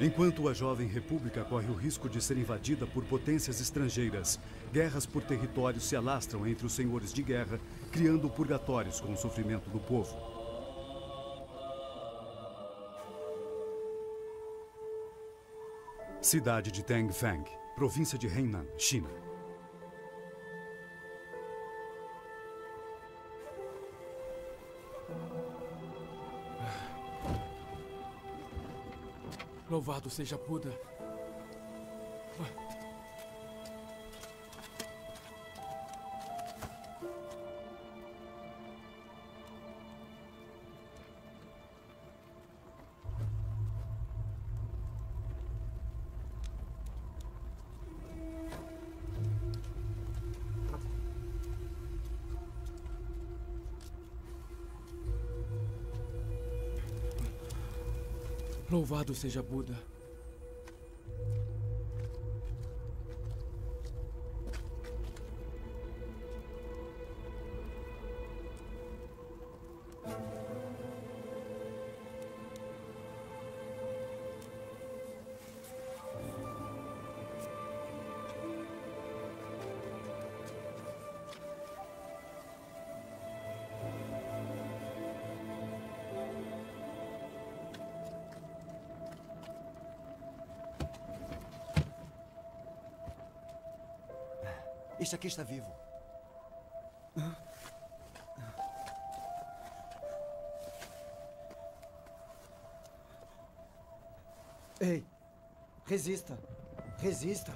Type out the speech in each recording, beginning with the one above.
Enquanto a jovem república corre o risco de ser invadida por potências estrangeiras, guerras por território se alastram entre os senhores de guerra, criando purgatórios com o sofrimento do povo. Cidade de Tangfang, província de Hainan, China. Louvado seja Buda. Louvado seja Buda. Este aqui está vivo. Ei, resista. Resista.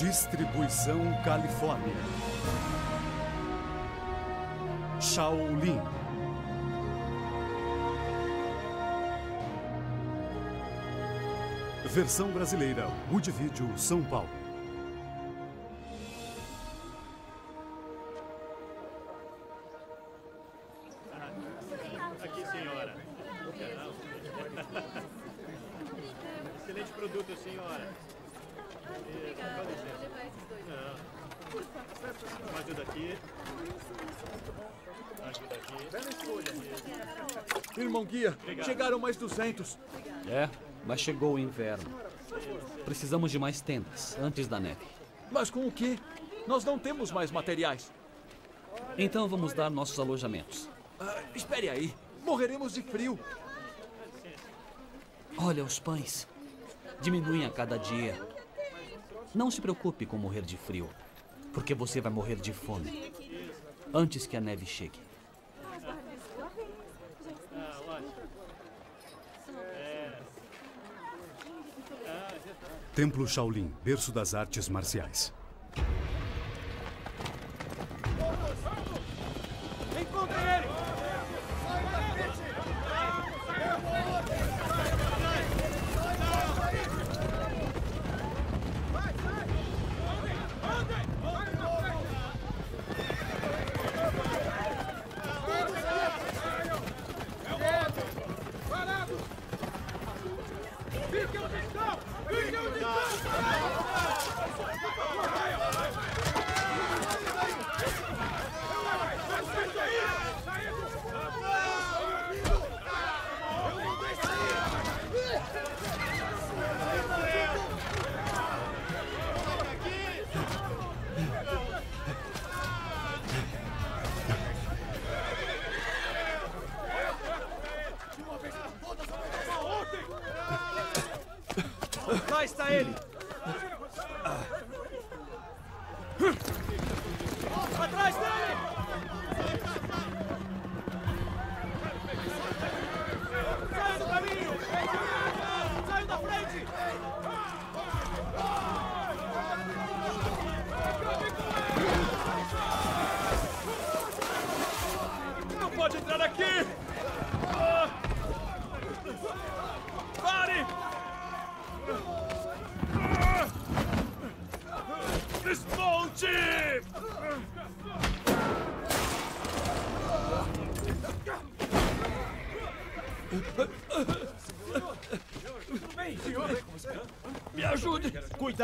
Distribuição Califórnia. Shaolin. Versão brasileira, Wood Video, São Paulo. 200. É, mas chegou o inverno. Precisamos de mais tendas antes da neve. Mas com o quê? Nós não temos mais materiais. Então vamos dar nossos alojamentos. Ah, espere aí. Morreremos de frio. Olha os pães. Diminuem a cada dia. Não se preocupe com morrer de frio, porque você vai morrer de fome antes que a neve chegue. Ah, ótimo. É. Ah, já tá. Templo Shaolin, berço das artes marciais.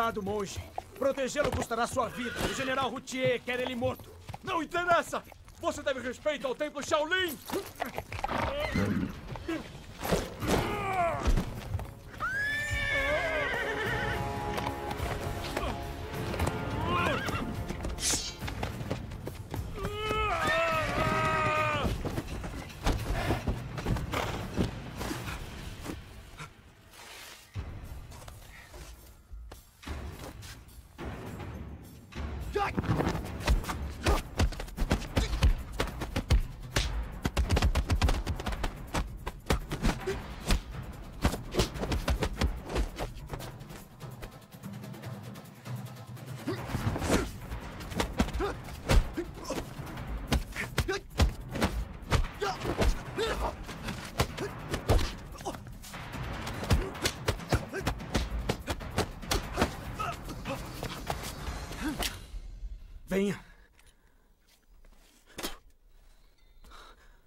Cuidado, monge. Protegê-lo custará sua vida. O general Routier quer ele morto. Não interessa! Você deve respeito ao templo Shaolin!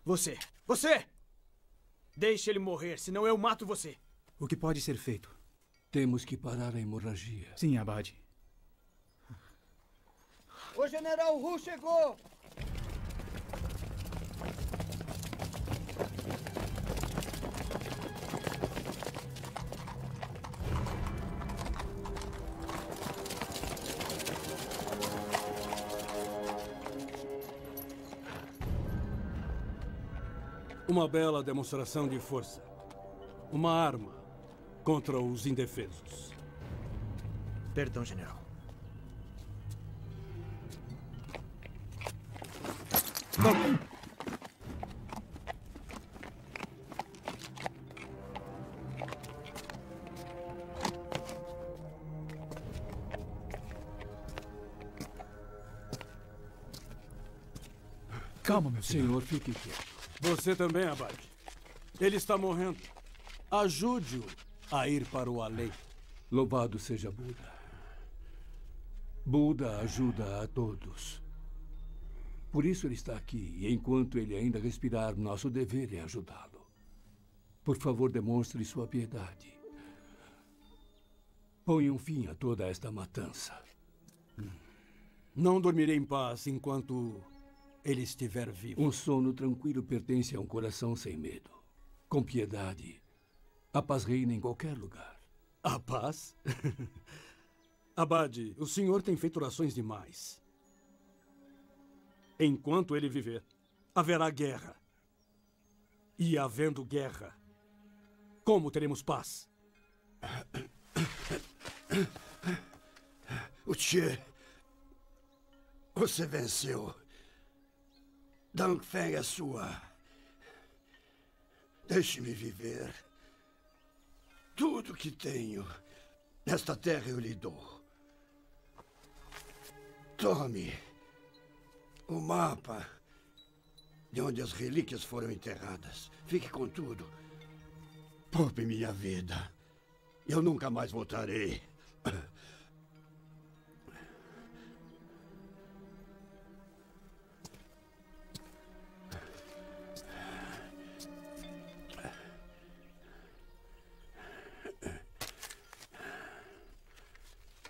Você. Você! Deixe ele morrer, senão eu mato você. O que pode ser feito? Temos que parar a hemorragia. Sim, Abade. O general Ru chegou! Uma bela demonstração de força. Uma arma contra os indefesos. Perdão, general. Calma, meu senhor. Senhor, fique quieto. Você também, Abade. Ele está morrendo. Ajude-o a ir para o além. Louvado seja Buda. Buda ajuda a todos. Por isso ele está aqui, e enquanto ele ainda respirar, nosso dever é ajudá-lo. Por favor, demonstre sua piedade. Ponha um fim a toda esta matança. Não dormirei em paz enquanto ele estiver vivo. Um sono tranquilo pertence a um coração sem medo. Com piedade, a paz reina em qualquer lugar. A paz? Abade, o senhor tem feito orações demais. Enquanto ele viver, haverá guerra. E havendo guerra, como teremos paz? O Tchê. Você venceu. Dang Feng é sua. Deixe-me viver. Tudo que tenho nesta terra eu lhe dou. Tome o mapa de onde as relíquias foram enterradas. Fique com tudo. Poupe minha vida. Eu nunca mais voltarei.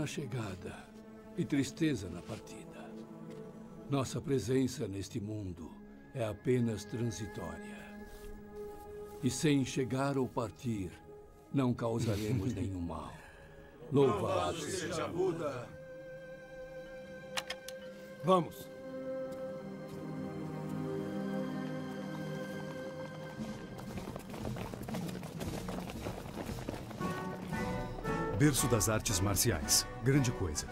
na chegada e tristeza na partida. Nossa presença neste mundo é apenas transitória. E sem chegar ou partir, não causaremos nenhum mal. Louvado seja Buda. Vamos. Berço das artes marciais. Grande coisa.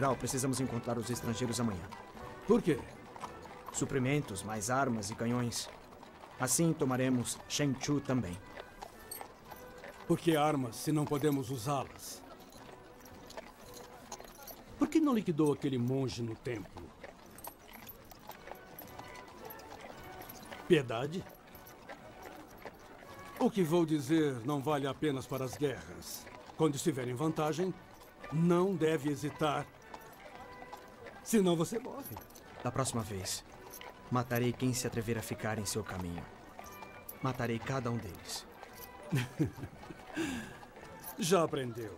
General, precisamos encontrar os estrangeiros amanhã. Por quê? Suprimentos, mais armas e canhões. Assim tomaremos Shenchu também. Por que armas se não podemos usá-las? Por que não liquidou aquele monge no templo? Piedade? O que vou dizer não vale apenas para as guerras. Quando estiver em vantagem, não deve hesitar. Senão você morre. Da próxima vez, matarei quem se atrever a ficar em seu caminho. Matarei cada um deles. Já aprendeu.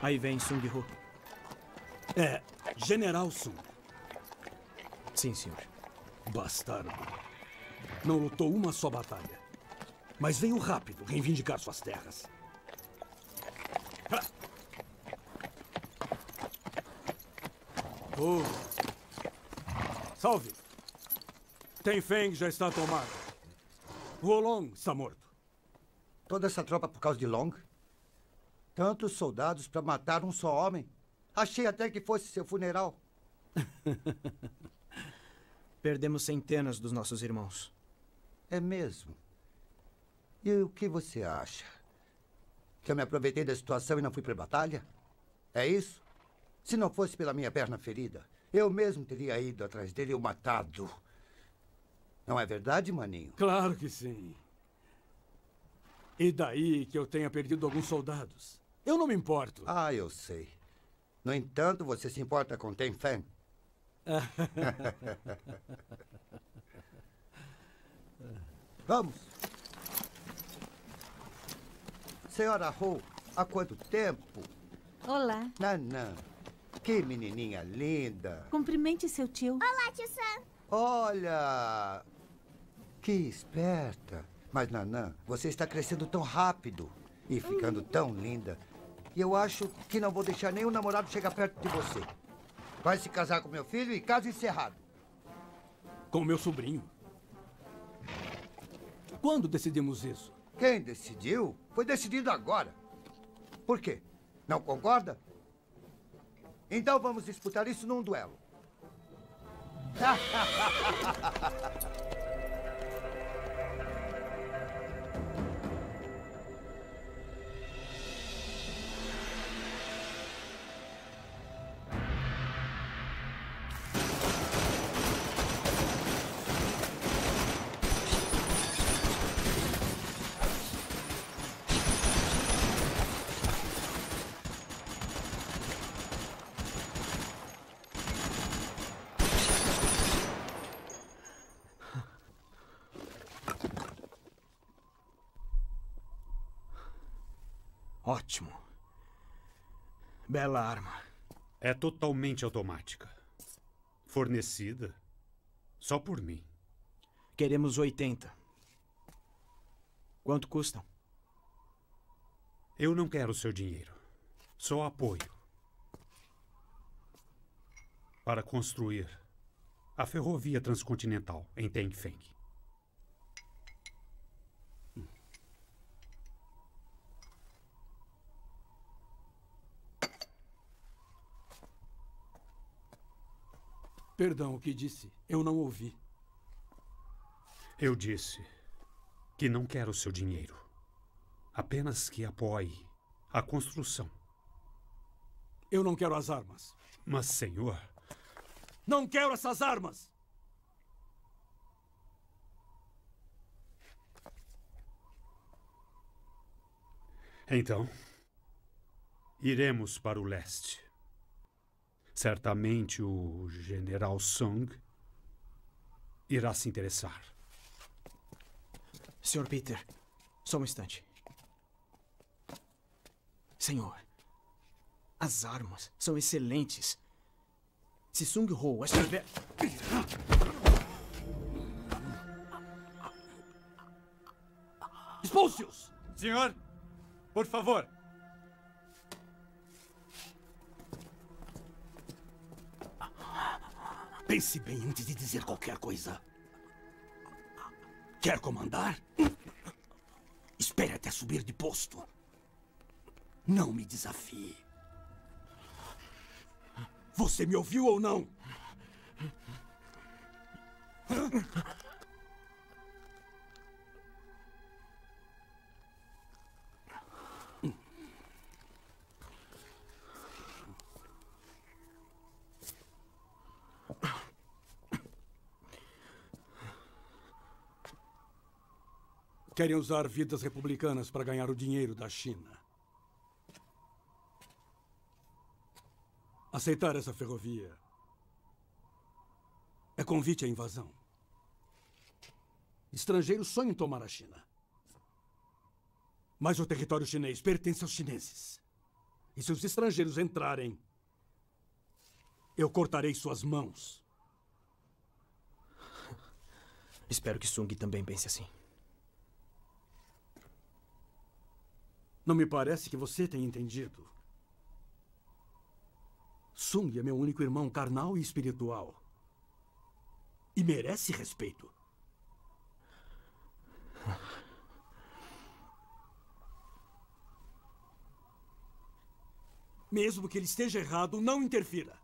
Aí vem Sung Ho. É, General Sung. Sim, senhor. Bastardo. Não lutou uma só batalha. Mas veio rápido reivindicar suas terras. Oh. Salve! Tenfeng já está tomado. Wolong está morto. Toda essa tropa por causa de Long? Tantos soldados para matar um só homem? Achei até que fosse seu funeral. Perdemos centenas dos nossos irmãos. É mesmo? E o que você acha? Que eu me aproveitei da situação e não fui para a batalha? É isso? Se não fosse pela minha perna ferida, eu mesmo teria ido atrás dele e o matado. Não é verdade, maninho? Claro que sim. E daí que eu tenha perdido alguns soldados? Eu não me importo. Ah, eu sei. No entanto, você se importa com Ten Feng? Vamos. Senhora Ho, há quanto tempo? Olá. Nanã, que menininha linda. Cumprimente seu tio. Olá, tio Sam. Olha, que esperta. Mas, Nanã, você está crescendo tão rápido e ficando tão linda. E eu acho que não vou deixar nenhum namorado chegar perto de você. Vai se casar com meu filho e caso encerrado. Com meu sobrinho. Quando decidimos isso? Quem decidiu foi decidido agora. Por quê? Não concorda? Então vamos disputar isso num duelo. Ótimo. Bela arma. É totalmente automática. Fornecida só por mim. Queremos 80. Quanto custam? Eu não quero seu dinheiro. Só apoio. Para construir a ferrovia transcontinental em Tengfeng. Perdão, o que disse? Eu não ouvi. Eu disse que não quero seu dinheiro. Apenas que apoie a construção. Eu não quero as armas. Mas, senhor. Não quero essas armas! Então, iremos para o leste. Certamente o general Sung irá se interessar. Sr. Peter, só um instante. Senhor, as armas são excelentes. Se Sung Ho estiver. Expulse-os! Senhor, por favor. Pense bem antes de dizer qualquer coisa. Quer comandar? Espere até subir de posto. Não me desafie. Você me ouviu ou não? Querem usar vidas republicanas para ganhar o dinheiro da China. Aceitar essa ferrovia é convite à invasão. Estrangeiros sonham em tomar a China. Mas o território chinês pertence aos chineses. E se os estrangeiros entrarem, eu cortarei suas mãos. Espero que Sung também pense assim. Não me parece que você tenha entendido. Sung é meu único irmão carnal e espiritual. E merece respeito. Mesmo que ele esteja errado, não interfira.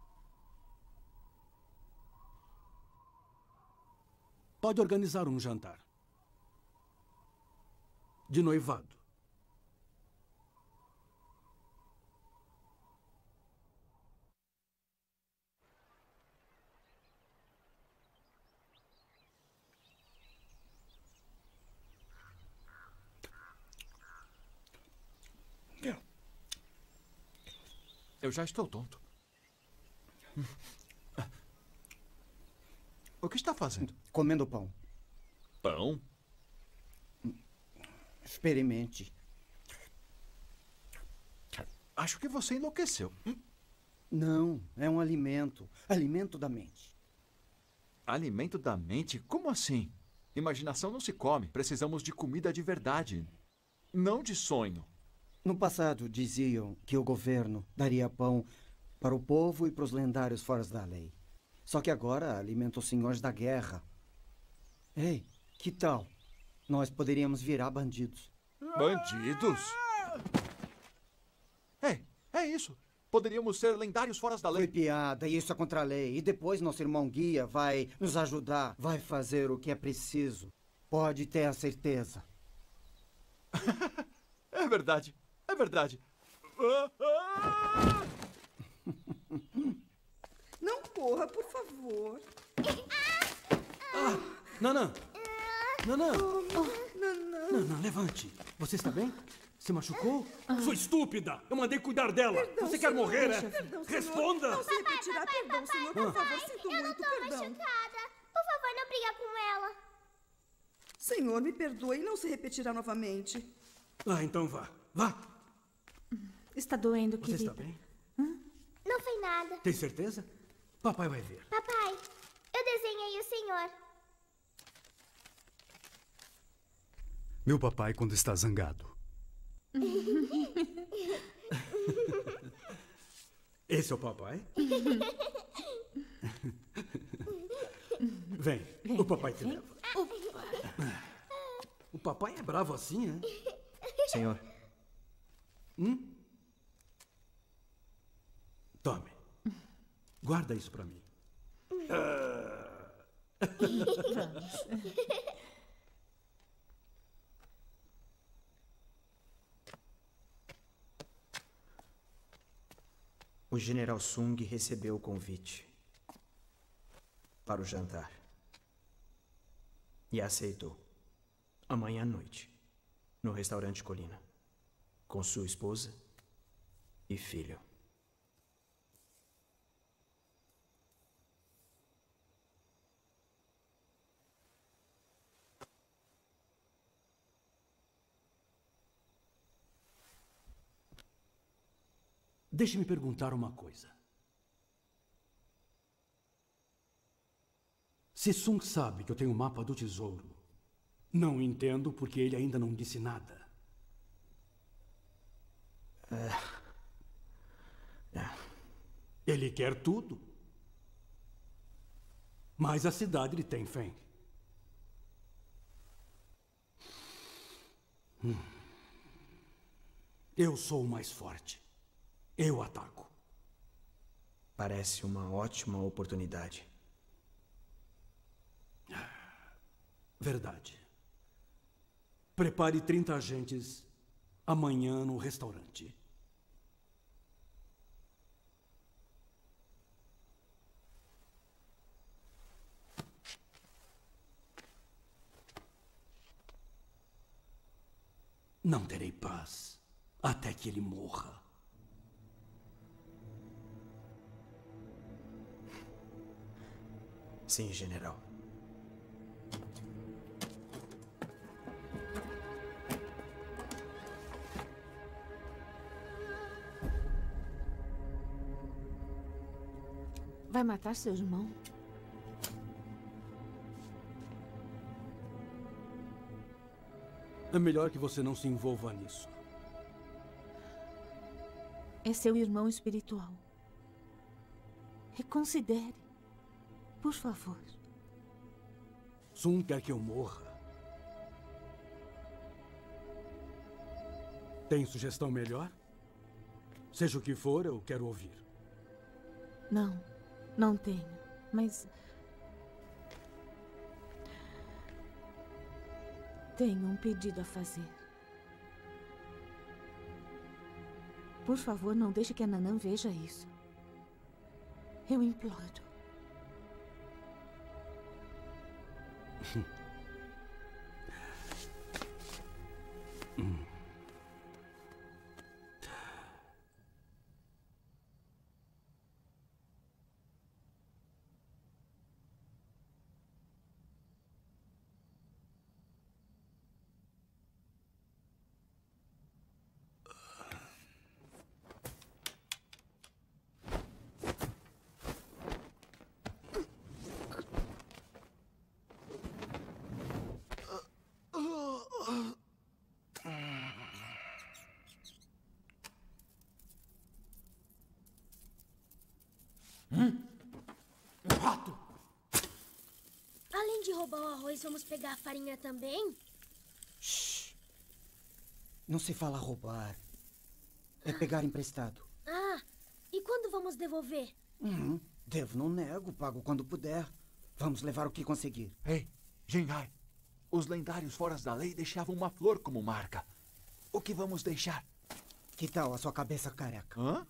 Pode organizar um jantar. De noivado. Eu já estou tonto. O que está fazendo? Comendo pão. Pão? Experimente. Acho que você enlouqueceu. Não, é um alimento. Alimento da mente. Alimento da mente? Como assim? Imaginação não se come. Precisamos de comida de verdade. Não de sonho. No passado, diziam que o governo daria pão para o povo e para os lendários fora da lei. Só que agora alimenta os senhores da guerra. Ei, que tal? Nós poderíamos virar bandidos. Bandidos? É, é isso. Poderíamos ser lendários fora da lei. Foi piada, isso é contra a lei. E depois nosso irmão guia vai nos ajudar, vai fazer o que é preciso. Pode ter a certeza. é verdade. É verdade. Não corra, por favor. Ah, Nanã! Nanã! Nanã! Nanã, levante. Você está bem? Se machucou? Sua estúpida! Eu mandei cuidar dela! Perdão, Você quer senhor, morrer, é? perdão, senhor. Responda! Não se repetirá, perdão, senhor. Por Ah. favor, sinto Eu não muito, tô perdão. machucada. Por favor, não briga com ela. Senhor, me perdoe, não se repetirá novamente. Ah, então vá. Vá! Está doendo, Você querida? está bem? Não foi nada. Tem certeza? Papai vai ver. Papai, eu desenhei o senhor. Meu papai quando está zangado. Esse é o papai? Vem, o papai te leva. O papai é bravo assim, é? Senhor, Hum? Tome. Guarda isso pra mim. O general Sung recebeu o convite para o jantar e aceitou. Amanhã à noite, no restaurante Colina, com sua esposa e filho. Deixe-me perguntar uma coisa. Se Sung sabe que eu tenho o mapa do tesouro, não entendo porque ele ainda não disse nada. É. É. Ele quer tudo. Mas a cidade lhe tem fé. Hum. Eu sou o mais forte. Eu ataco. Parece uma ótima oportunidade. Verdade. Prepare 30 agentes amanhã no restaurante. Não terei paz até que ele morra. Sim, general. Vai matar seu irmão? É melhor que você não se envolva nisso. É seu irmão espiritual. Reconsidere. Por favor. Sun quer que eu morra. Tem sugestão melhor? Seja o que for, eu quero ouvir. Não, não tenho. Mas. Tenho um pedido a fazer. Por favor, não deixe que a Nanã veja isso. Eu imploro. Roubar o arroz, vamos pegar a farinha também? Não se fala roubar. É pegar emprestado. Ah, e quando vamos devolver? Uhum. Devo, não nego. Pago quando puder. Vamos levar o que conseguir. Ei, Gengai. Os lendários foras da lei deixavam uma flor como marca. O que vamos deixar? Que tal a sua cabeça careca? Hã?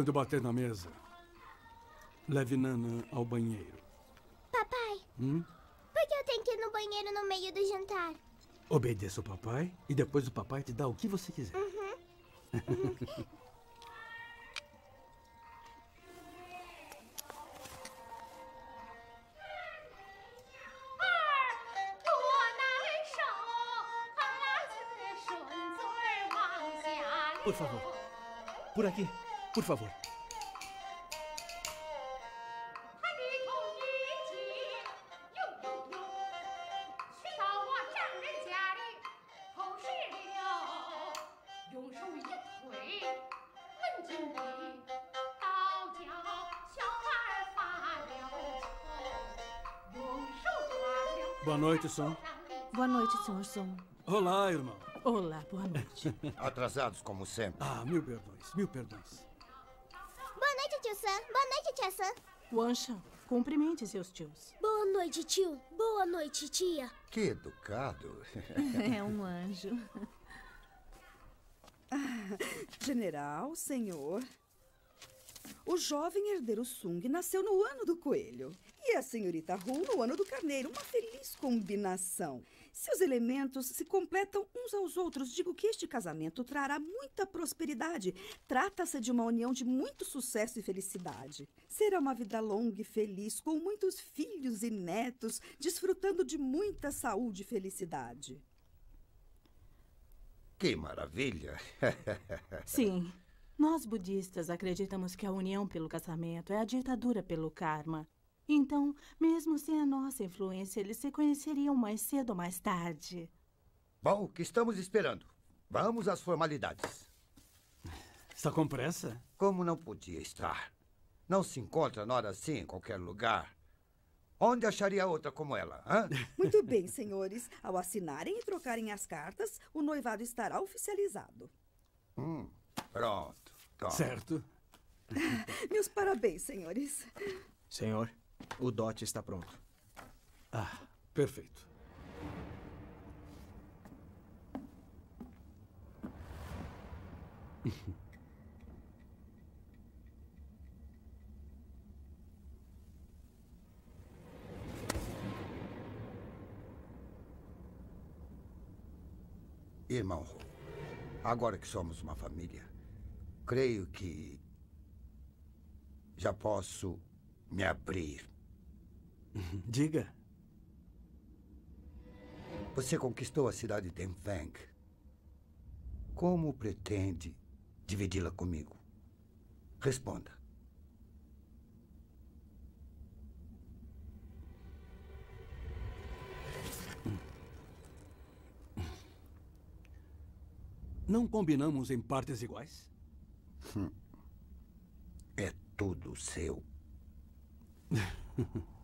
Quando bater na mesa, leve Nana ao banheiro. Papai, Hum? por que eu tenho que ir no banheiro no meio do jantar? Obedeça o papai e depois o papai te dá o que você quiser. Uhum. Por favor. Por aqui. Por favor. Boa noite, Som. Boa noite, Sr. Som. Olá, irmão. Olá, boa noite. Atrasados como sempre. Ah, mil perdões, mil perdões. Wanshan, cumprimente seus tios. Boa noite, tio. Boa noite, tia. Que educado. É um anjo. General, senhor. O jovem herdeiro Sung nasceu no ano do coelho. E a senhorita Hu no ano do carneiro. Uma feliz combinação. Seus elementos se completam uns aos outros. Digo que este casamento trará muita prosperidade. Trata-se de uma união de muito sucesso e felicidade. Será uma vida longa e feliz, com muitos filhos e netos, desfrutando de muita saúde e felicidade. Que maravilha. Sim. Nós budistas acreditamos que a união pelo casamento é a ditadura pelo karma. Então, mesmo sem a nossa influência, eles se conheceriam mais cedo ou mais tarde. Bom, o que estamos esperando? Vamos às formalidades. Está com pressa? Como não podia estar? Não se encontra nora assim em qualquer lugar. Onde acharia outra como ela, hã? Muito bem, senhores. Ao assinarem e trocarem as cartas, o noivado estará oficializado. Hum, pronto. Toma. Certo. Meus parabéns, senhores. Senhor, o dote está pronto. Ah, perfeito. Irmão, agora que somos uma família, creio que já posso me abrir. Diga. Você conquistou a cidade de Enfang. Como pretende dividi-la comigo? Responda. Não combinamos em partes iguais? Hum. É tudo seu.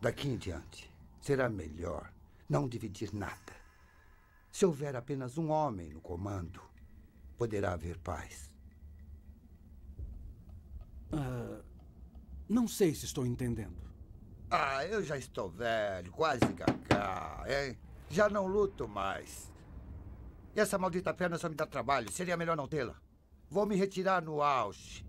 Daqui em diante, será melhor não dividir nada. Se houver apenas um homem no comando, poderá haver paz. Ah, não sei se estou entendendo. Ah, eu já estou velho, quase gagá, hein? Já não luto mais. E essa maldita perna só me dá trabalho. Seria melhor não tê-la. Vou me retirar no auge.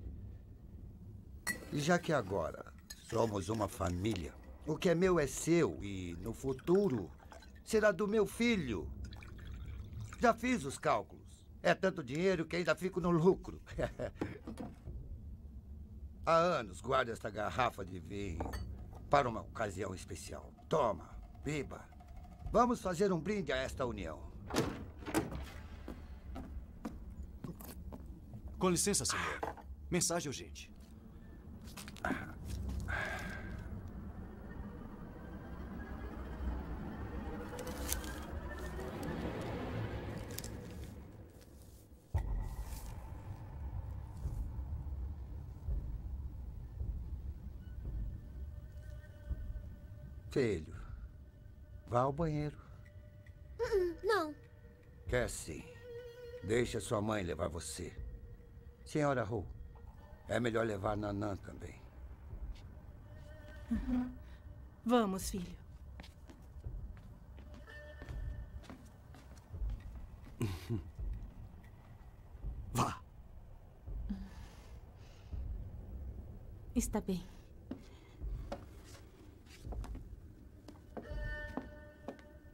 E já que agora somos uma família, o que é meu é seu e no futuro será do meu filho. Já fiz os cálculos. É tanto dinheiro que ainda fico no lucro. Há anos guardo esta garrafa de vinho para uma ocasião especial. Toma, beba. Vamos fazer um brinde a esta união. Com licença, senhor. Mensagem urgente. Filho, vá ao banheiro. Uh-uh, Não. Quer sim. Deixa sua mãe levar você. Senhora Hu, é melhor levar Nanã também. Uhum. Vamos, filho. Vá. Está bem.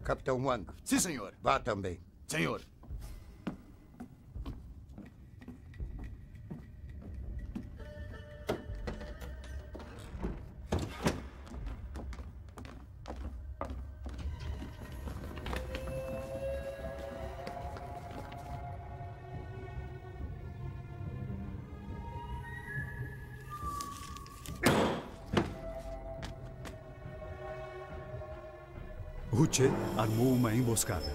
Capitão Wang. Sim, senhor. Vá também. Senhor. Ruche armou uma emboscada.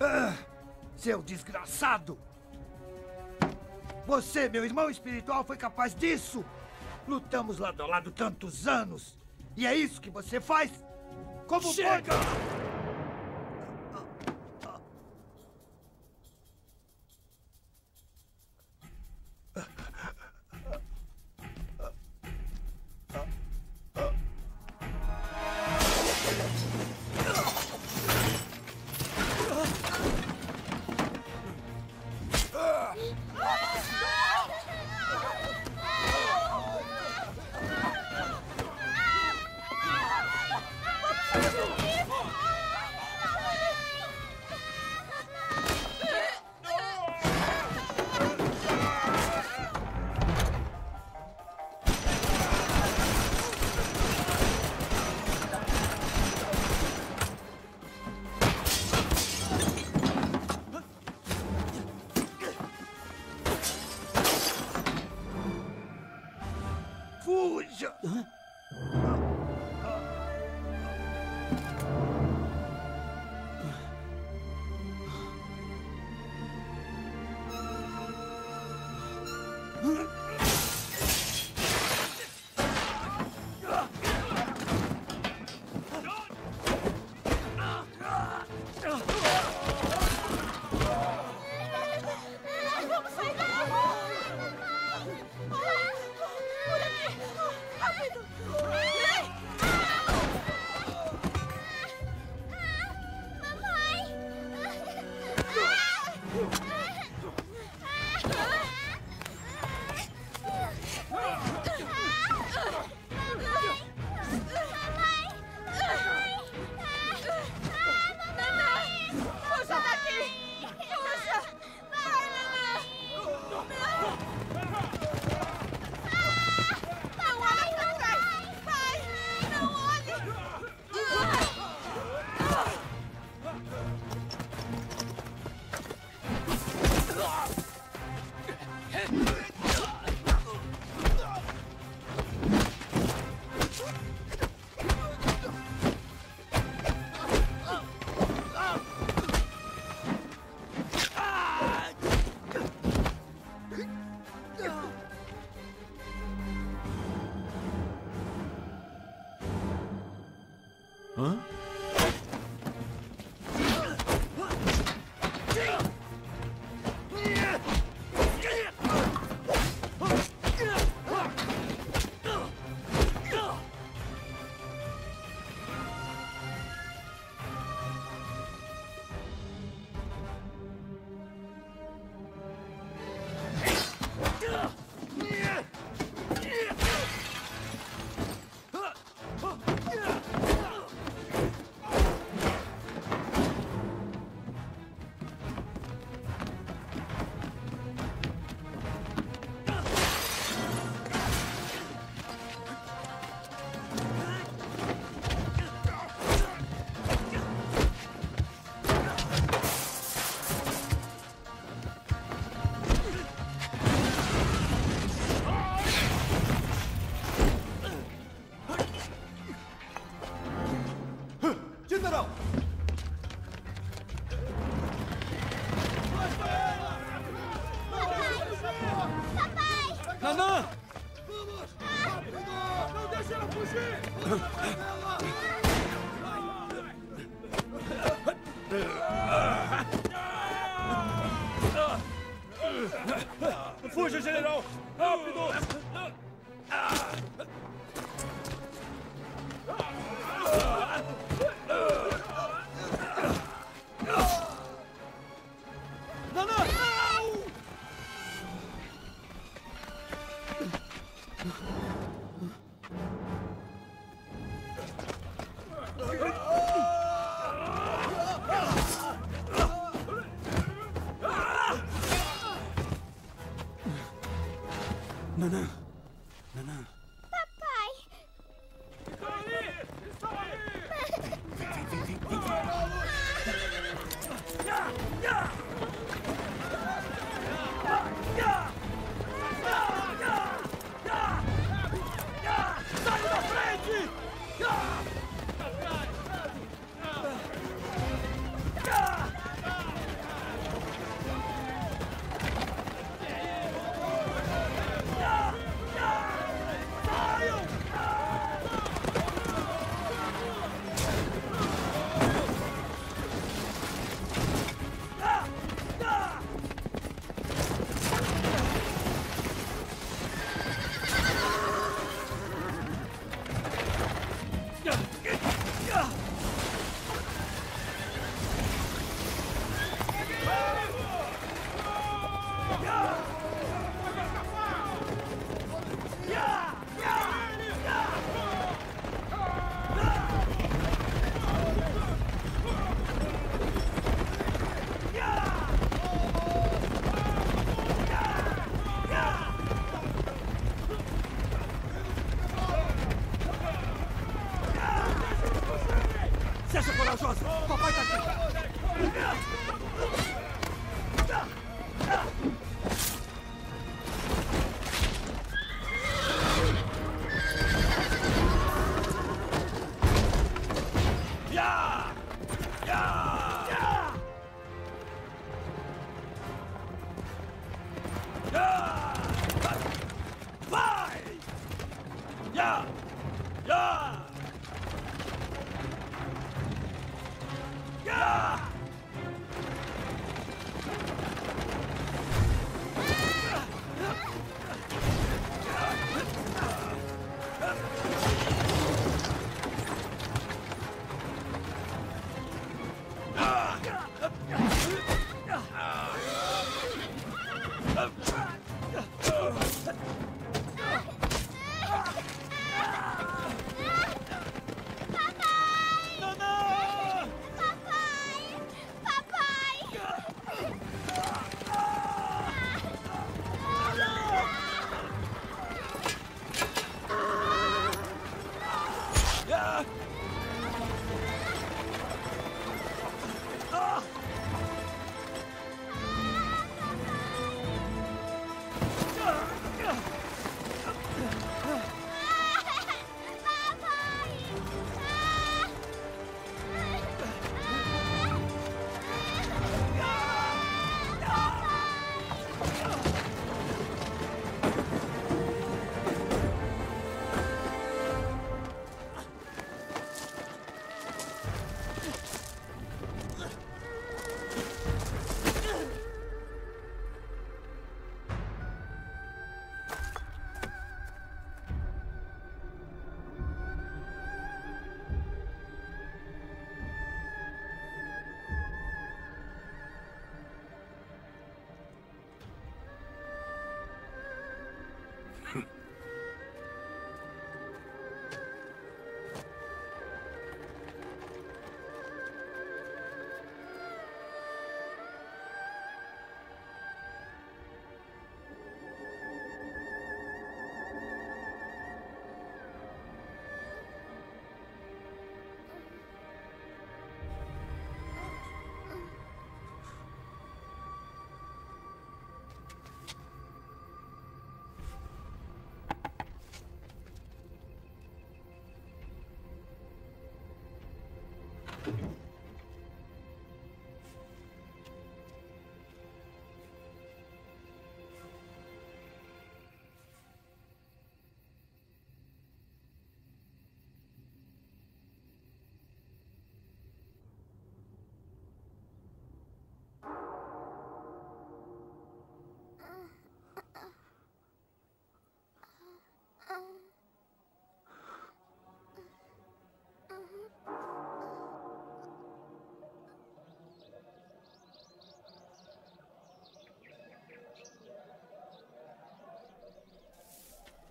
Ah, seu desgraçado! Você, meu irmão espiritual, foi capaz disso! Lutamos lado a lado tantos anos! E é isso que você faz? Como Chega! pode?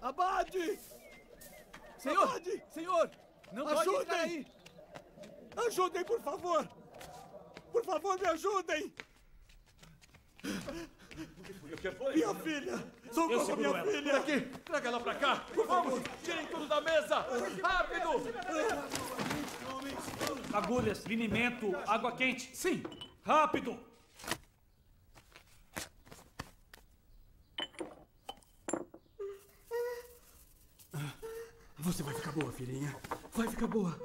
Abade! Senhor! Abade! Senhor! Não pode Ajudem! entrar aí! Ajudem, por favor! Por favor, me ajudem! que foi? Minha filha! Eu Socorro, minha ela. filha! Aqui, traga ela pra cá. Vamos, tirem tudo da mesa. Rápido! Agulhas, linimento, água quente. Sim. Rápido! Você vai ficar boa, filhinha. Vai ficar boa.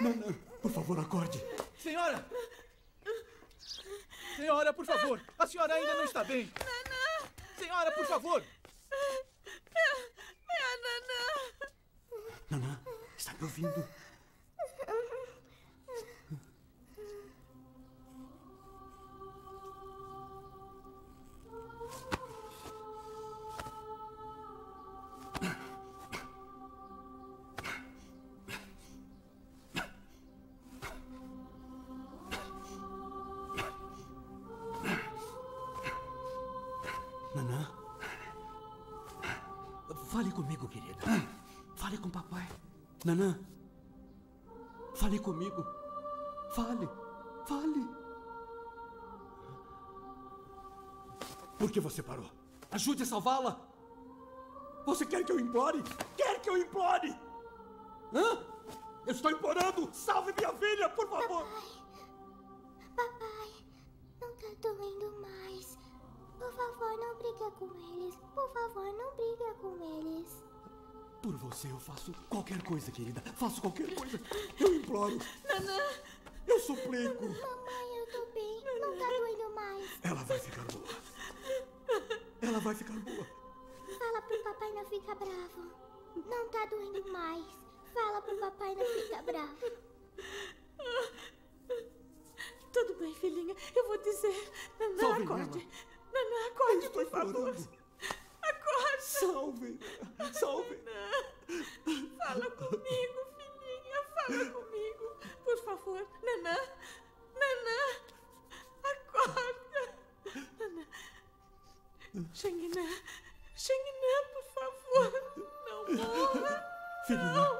Nana, por favor, acorde. Senhora! Senhora, por favor! A senhora ainda não está bem! Nanã! Senhora, por favor! Minha Nanã! Nanã, está me ouvindo? Você parou? Ajude a salvá-la. Você quer que eu implore? Quer que eu implore? Hã? Eu estou implorando! Salve minha filha, por favor! Papai, não tá doendo mais. Por favor, não briga com eles. Por favor, não briga com eles. Por você eu faço qualquer coisa, querida. Faço qualquer coisa. Eu imploro. Nanã! Eu suplico. Mamãe, eu tô bem. Não tá doendo mais. Ela vai ficar boa. Ela vai ficar boa. Fala pro papai não ficar bravo. Não tá doendo mais. Fala pro papai não ficar bravo. Tudo bem, filhinha. Eu vou dizer. Nanã, Salve acorde. Nanã, acorde, Estou por favor. Acorde. Salve. Salve. Nanã. Fala comigo, filhinha. Fala comigo. Por favor. Nanã. Nanã. Acorda. Nanã. Xanguinã. Xanguinã, por favor. Não morra. Filhinha.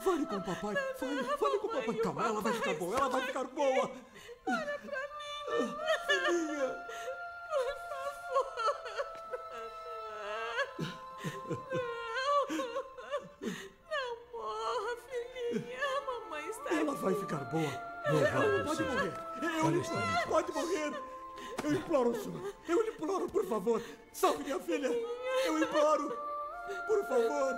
Fale com o papai. Fale, fale com o papai. Calma, ela vai ficar boa. Ela vai ficar boa. Para pra mim. Filhinha. Por favor. Não. Não morra, filhinha. A mamãe está Ela vai aqui. ficar boa. Louvado Ela pode morrer. Eu Olha. Pode morrer. Eu imploro, senhor. Eu imploro, por favor. Salve minha filha. Eu imploro. Por favor.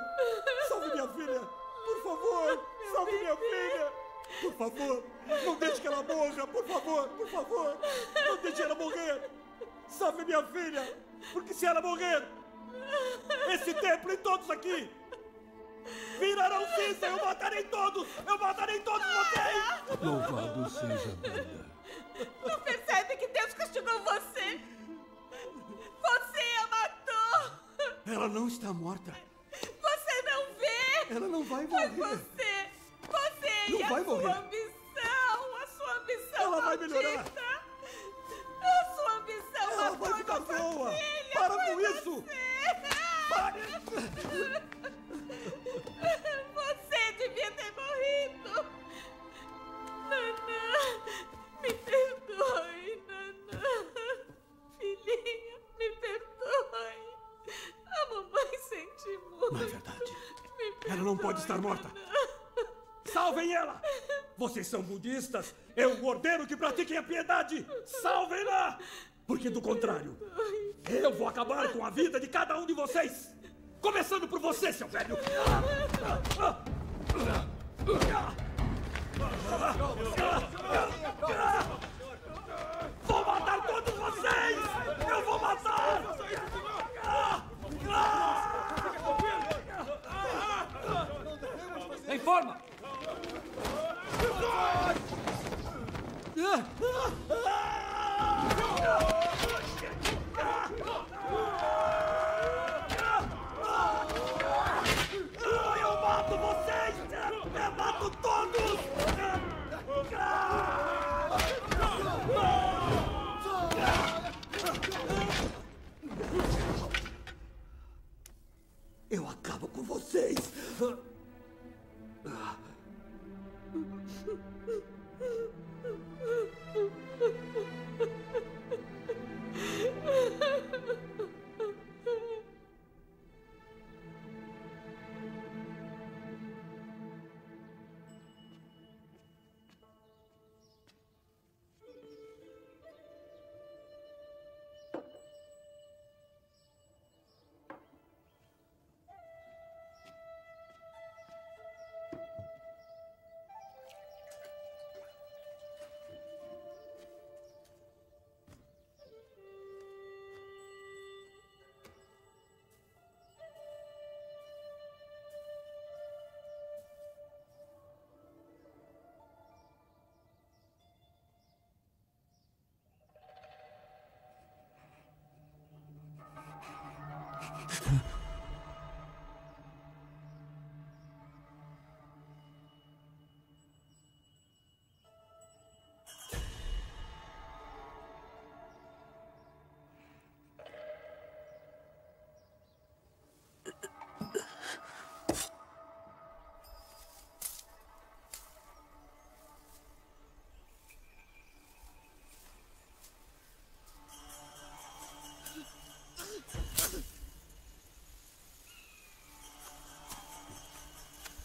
Salve minha filha. Por favor. Salve minha filha. Por favor. Não deixe que ela morra. Por favor. Por favor. Não deixe ela morrer. Salve minha filha. Porque se ela morrer, esse templo e todos aqui virarão cinza. Eu matarei todos. Eu matarei todos vocês. Louvado seja Buda. Não percebe que Deus castigou você? Você a matou! Ela não está morta. Você não vê? Ela não vai Foi morrer. você! Você Não e a vai sua morrer. ambição! A sua ambição Ela vai maldita. melhorar. A sua ambição Ela matou vai ficar boa. filha! Para Foi com isso. Você devia ter morrido! Nanã! Me perdoe, Nanã! Filhinha, me perdoe! A mamãe sente muito! Não é verdade. Perdoe, Ela não pode estar morta. Salvem ela! Vocês são budistas. Eu ordeno que pratiquem a piedade. Salvem-la! Porque do contrário, eu vou acabar com a vida de cada um de vocês. Começando por você, seu velho. Vou matar todos vocês! Eu vou matar! Em forma! Eu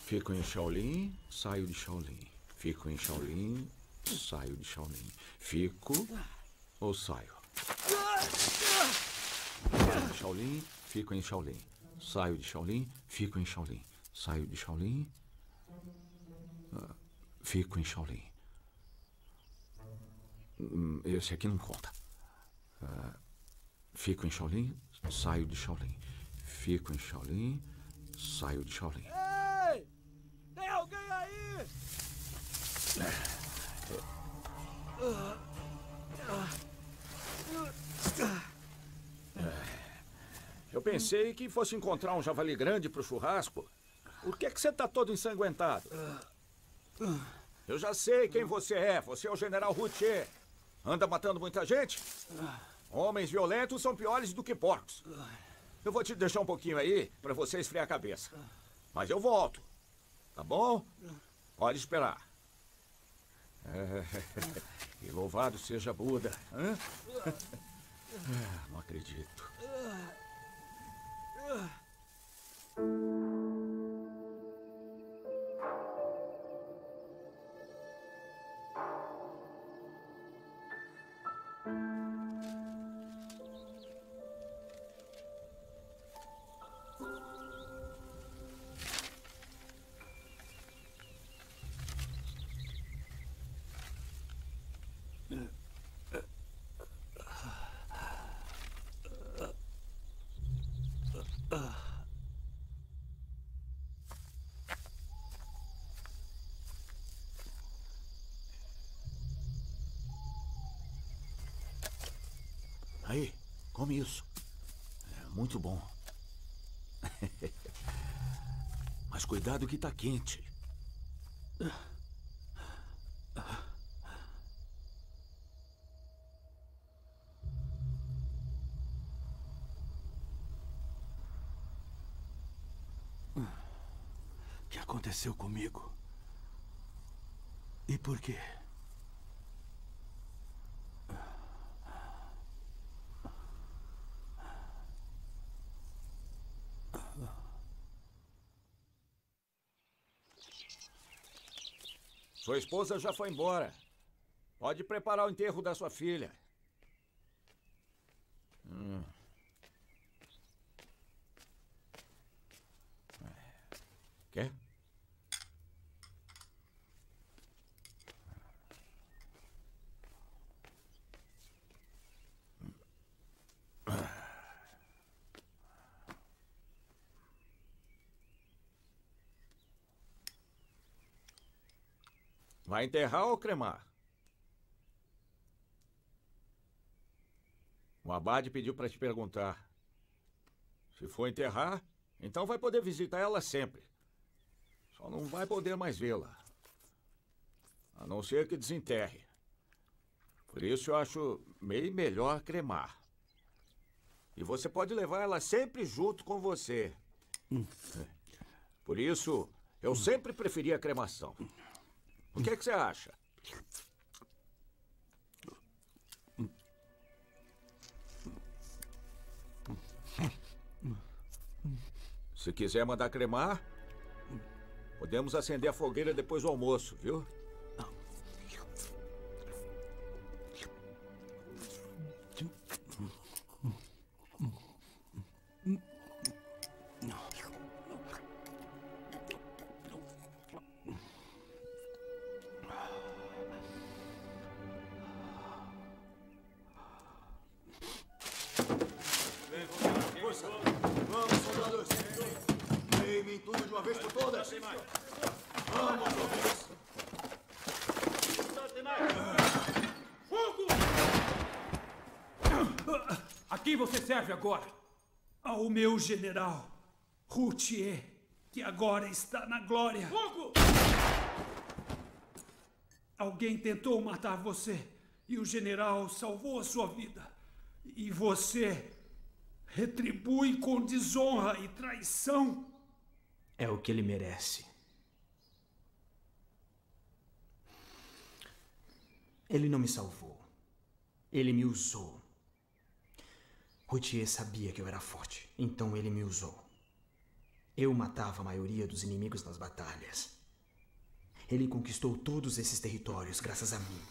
Fico em Shaolin, saio de Shaolin. Fico em Shaolin, saio de Shaolin. Fico ou saio? Saio de Shaolin, fico em Shaolin. Saio de Shaolin, fico em Shaolin. Saio de Shaolin, ah, fico em Shaolin. Hum, Esse aqui não conta. Ah, Fico em Shaolin, saio de Shaolin. Fico em Shaolin, saio de Shaolin. Ei! Tem alguém aí? Eu pensei que fosse encontrar um javali grande pro churrasco. Por que, que você tá todo ensanguentado? Eu já sei quem você é. Você é o General Routier. Anda matando muita gente? Homens violentos são piores do que porcos. Eu vou te deixar um pouquinho aí para você esfriar a cabeça. Mas eu volto. Tá bom? Pode esperar. É, e louvado seja Buda. hã? Ah, Não acredito. Come isso. É muito bom. Mas cuidado que tá quente. O que aconteceu comigo? E por quê? Sua esposa já foi embora. Pode preparar o enterro da sua filha. Vai enterrar ou cremar? O Abade pediu para te perguntar. Se for enterrar, então vai poder visitar ela sempre. Só não vai poder mais vê-la. A não ser que desenterre. Por isso eu acho meio melhor cremar. E você pode levar ela sempre junto com você. Por isso, eu sempre preferi a cremação. O que, é que você acha? Se quiser mandar cremar, podemos acender a fogueira depois do almoço, viu? Você serve agora? Ao meu general, Routier, que agora está na glória. Fogo! Alguém tentou matar você e o general salvou a sua vida. E você retribui com desonra e traição. É o que ele merece. Ele não me salvou. Ele me usou. Routier sabia que eu era forte, então ele me usou. Eu matava a maioria dos inimigos nas batalhas. Ele conquistou todos esses territórios graças a mim.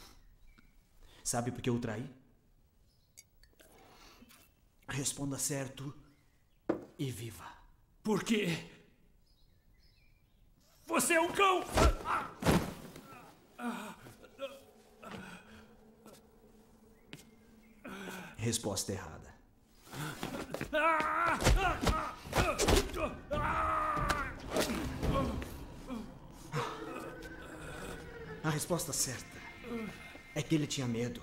Sabe por que eu o traí? Responda certo e viva. Por quê? Você é um cão! Resposta errada. A resposta certa é que ele tinha medo.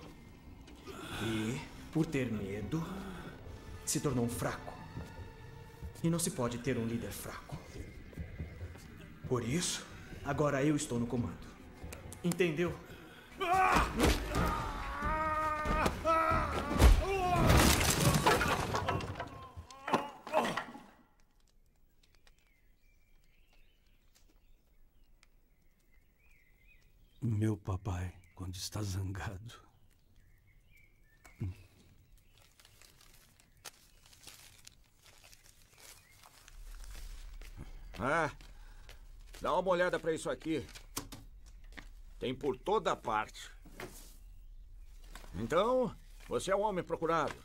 E, por ter medo, se tornou um fraco. E não se pode ter um líder fraco. Por isso, agora eu estou no comando. Entendeu? Meu papai, quando está zangado. Ah, dá uma olhada para isso aqui. Tem por toda parte. Então, você é o homem procurado.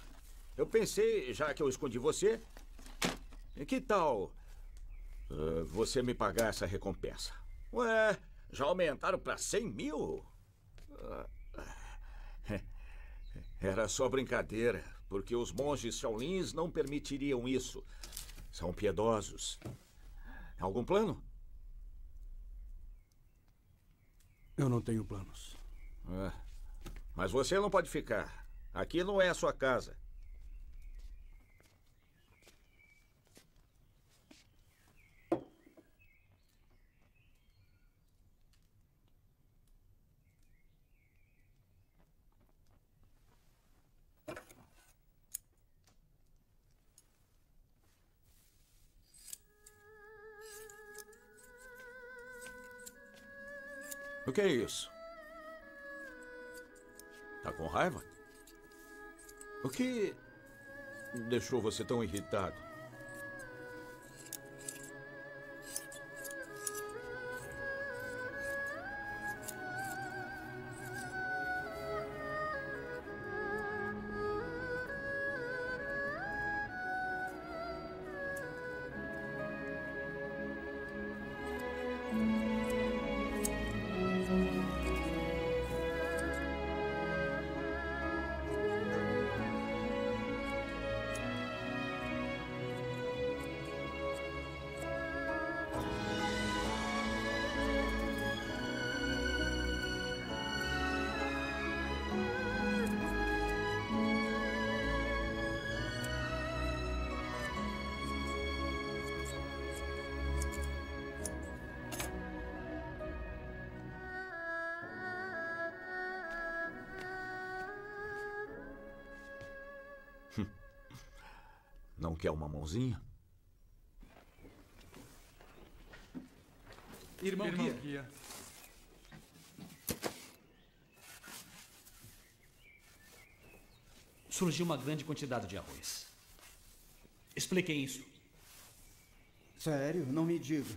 Eu pensei, já que eu escondi você, que tal uh, você me pagar essa recompensa? Ué, já aumentaram para 100 mil? Uh, era só brincadeira, porque os monges Shaolins não permitiriam isso. São piedosos. Algum plano? Eu não tenho planos. É. Mas você não pode ficar. Aqui não é a sua casa. Que é isso? Tá com raiva? O que deixou você tão irritado? Não quer uma mãozinha? Irmão, Irmão guia. guia. Surgiu uma grande quantidade de arroz. Expliquei isso. Sério? Não me diga.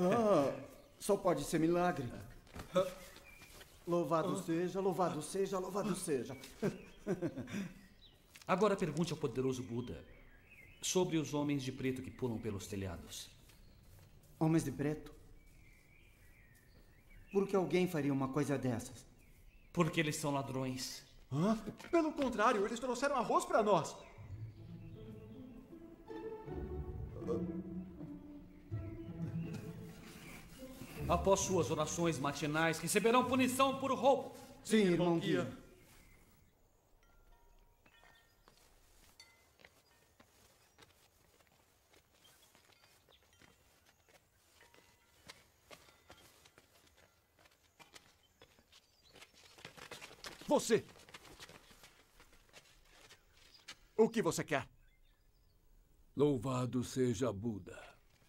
Ah, só pode ser milagre. Louvado seja, louvado seja, louvado seja. Agora pergunte ao poderoso Buda sobre os homens de preto que pulam pelos telhados. Homens de preto? Por que alguém faria uma coisa dessas? Porque eles são ladrões. Hã? Pelo contrário, eles trouxeram arroz para nós. Após suas orações matinais, receberão punição por roubo. Sim, irmão guia. Você! O que você quer? Louvado seja Buda.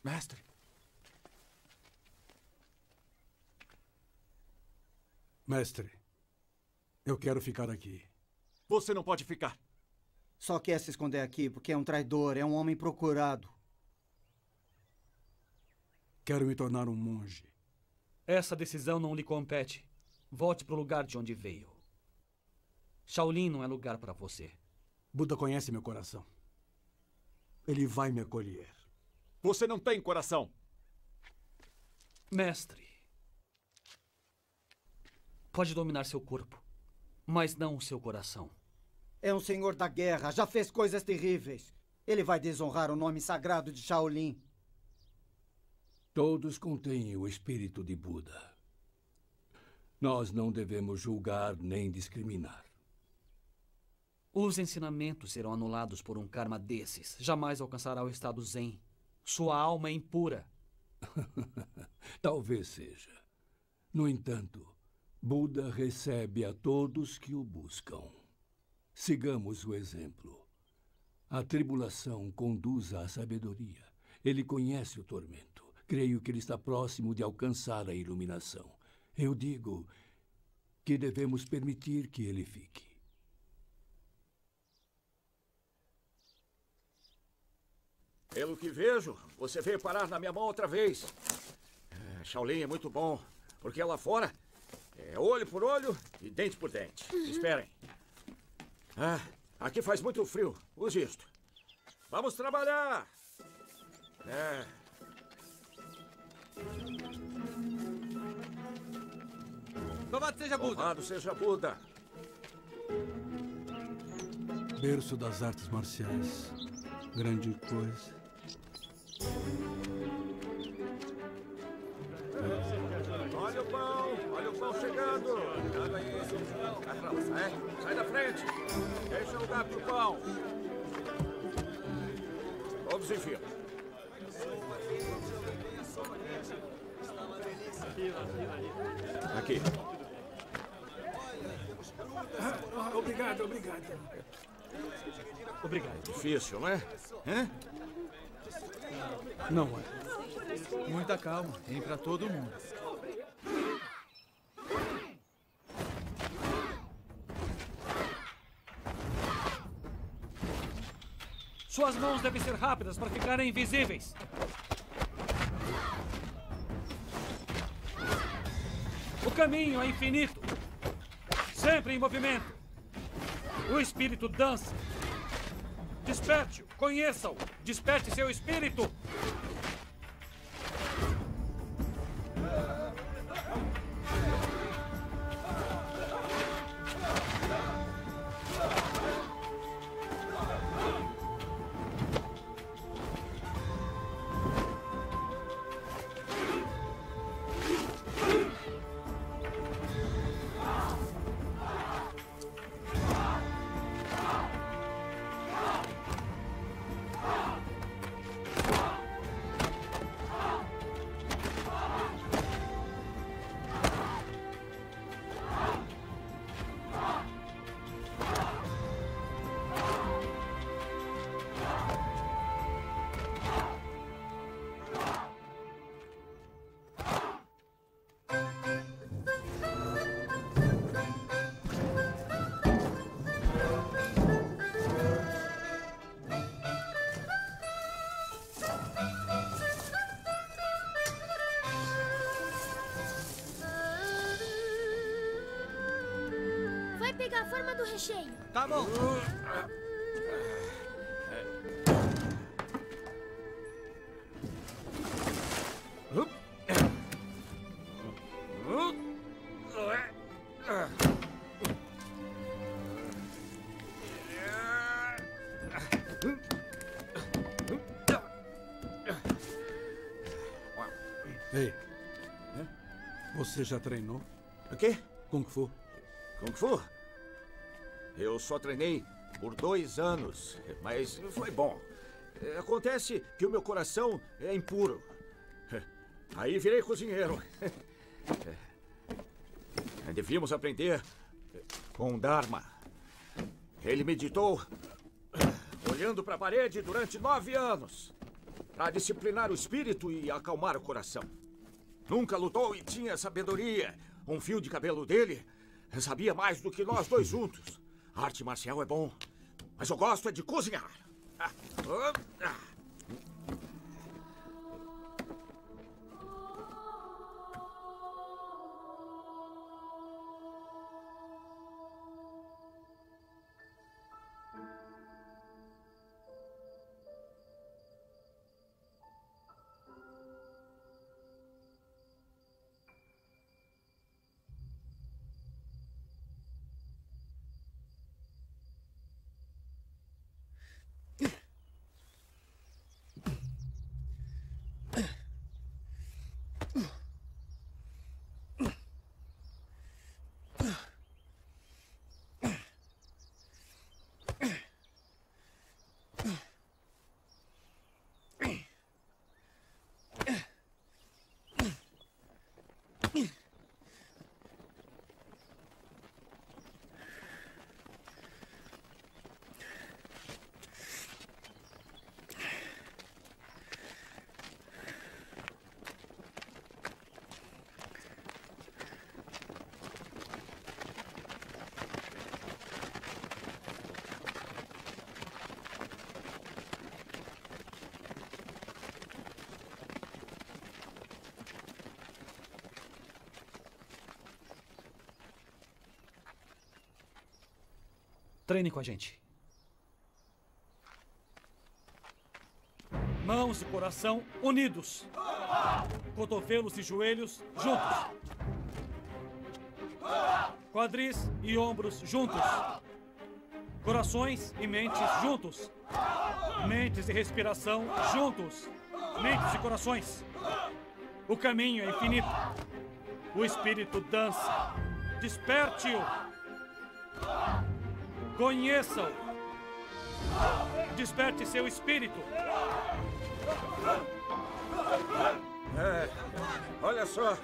Mestre. Mestre, eu quero ficar aqui. Você não pode ficar. Só quer se esconder aqui porque é um traidor, é um homem procurado. Quero me tornar um monge. Essa decisão não lhe compete. Volte para o lugar de onde veio. Shaolin não é lugar para você. Buda conhece meu coração. Ele vai me acolher. Você não tem coração. Mestre, pode dominar seu corpo, mas não o seu coração. É um senhor da guerra, já fez coisas terríveis. Ele vai desonrar o nome sagrado de Shaolin. Todos contêm o espírito de Buda. Nós não devemos julgar nem discriminar. Os ensinamentos serão anulados por um karma desses. Jamais alcançará o estado zen. Sua alma é impura. Talvez seja. No entanto, Buda recebe a todos que o buscam. Sigamos o exemplo. A tribulação conduz à sabedoria. Ele conhece o tormento. Creio que ele está próximo de alcançar a iluminação. Eu digo que devemos permitir que ele fique. Pelo que vejo, você veio parar na minha mão outra vez. É, Shaolin é muito bom, porque lá fora é olho por olho e dente por dente. Esperem. Ah, aqui faz muito frio. Use isto. Vamos trabalhar! É. Louvado seja Buda! Louvado seja Buda! Berço das artes marciais. Grande coisa. Olha o pão, olha o pão chegando. Cuidado aí. Sai. Sai da frente. Deixa o lugar pro pão. Todos em fila. Aqui. Ah, obrigado, obrigado. Obrigado. Difícil, não é? Hã? Não é. Muita calma, tem pra todo mundo. Suas mãos devem ser rápidas para ficarem invisíveis. O caminho é infinito. Sempre em movimento. O espírito dança. Desperte-o, conheça-o. Desperte seu espírito. Tá bom. Ei. Você já treinou? O quê? Kung Fu. Kung Fu? Eu só treinei por dois anos, mas foi bom. Acontece que o meu coração é impuro. Aí virei cozinheiro. Devíamos aprender com Dharma. Ele meditou olhando para a parede durante nove anos para disciplinar o espírito e acalmar o coração. Nunca lutou e tinha sabedoria. Um fio de cabelo dele sabia mais do que nós dois juntos. Arte marcial é bom, Mas eu gosto é de cozinhar. Ah, ah. Treine com a gente. Mãos e coração unidos. Cotovelos e joelhos juntos. Quadris e ombros juntos. Corações e mentes juntos. Mentes e respiração juntos. Mentes e corações. O caminho é infinito. O espírito dança. Desperte-o. Conheçam. Desperte seu espírito. É, olha só,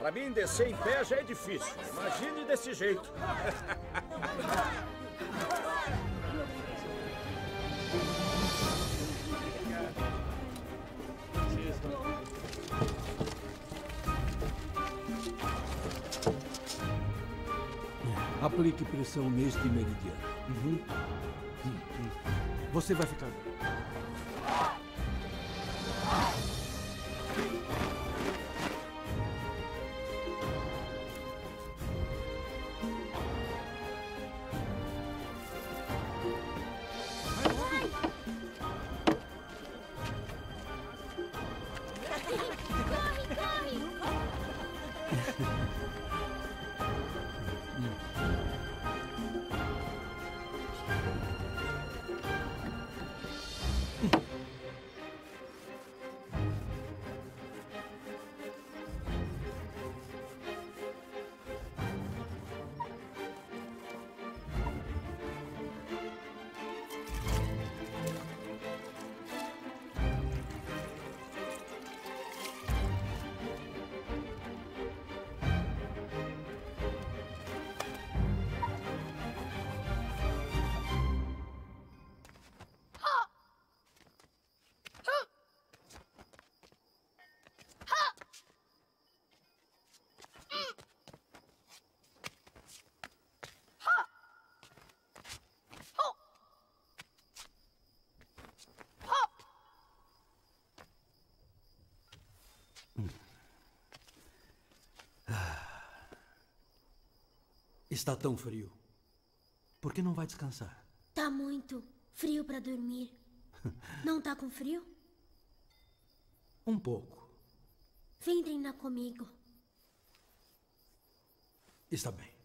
para mim descer em pé já é difícil. Imagine desse jeito. Aplique pressão neste meridiano. Uhum. Você vai ficar. Está tão frio. Por que não vai descansar? Tá muito frio pra dormir. Não tá com frio? Um pouco. Vem treinar comigo. Está bem.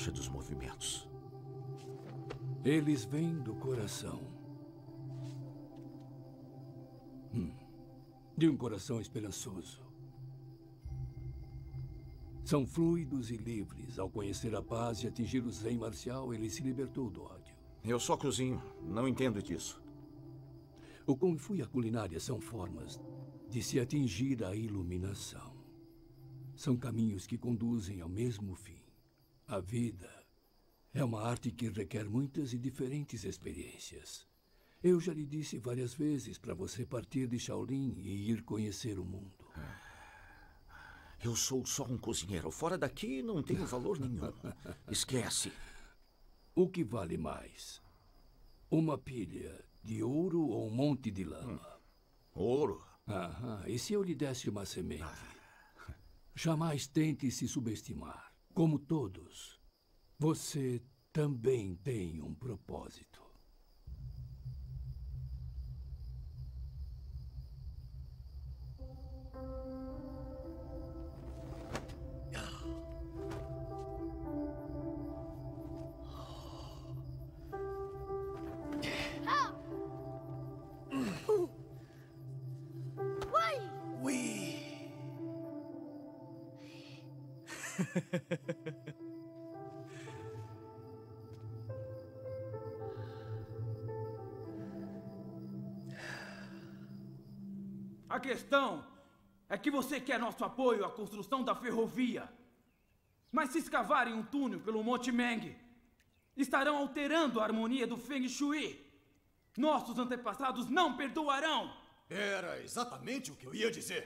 Acha dos movimentos? Eles vêm do coração. Hum. De um coração esperançoso. São fluidos e livres. Ao conhecer a paz e atingir o zen marcial, ele se libertou do ódio. Eu só cozinho. Não entendo disso. O Kung Fu e a culinária são formas de se atingir a iluminação. São caminhos que conduzem ao mesmo fim. A vida é uma arte que requer muitas e diferentes experiências. Eu já lhe disse várias vezes para você partir de Shaolin e ir conhecer o mundo. Eu sou só um cozinheiro. Fora daqui não tenho valor nenhum. Esquece. O que vale mais? Uma pilha de ouro ou um monte de lama? Hum. Ouro? Aham. E se eu lhe desse uma semente? Jamais tente se subestimar. Como todos, você também tem um propósito. A questão é que você quer nosso apoio à construção da ferrovia. Mas se escavarem um túnel pelo Monte Meng, estarão alterando a harmonia do Feng Shui. Nossos antepassados não perdoarão. Era exatamente o que eu ia dizer.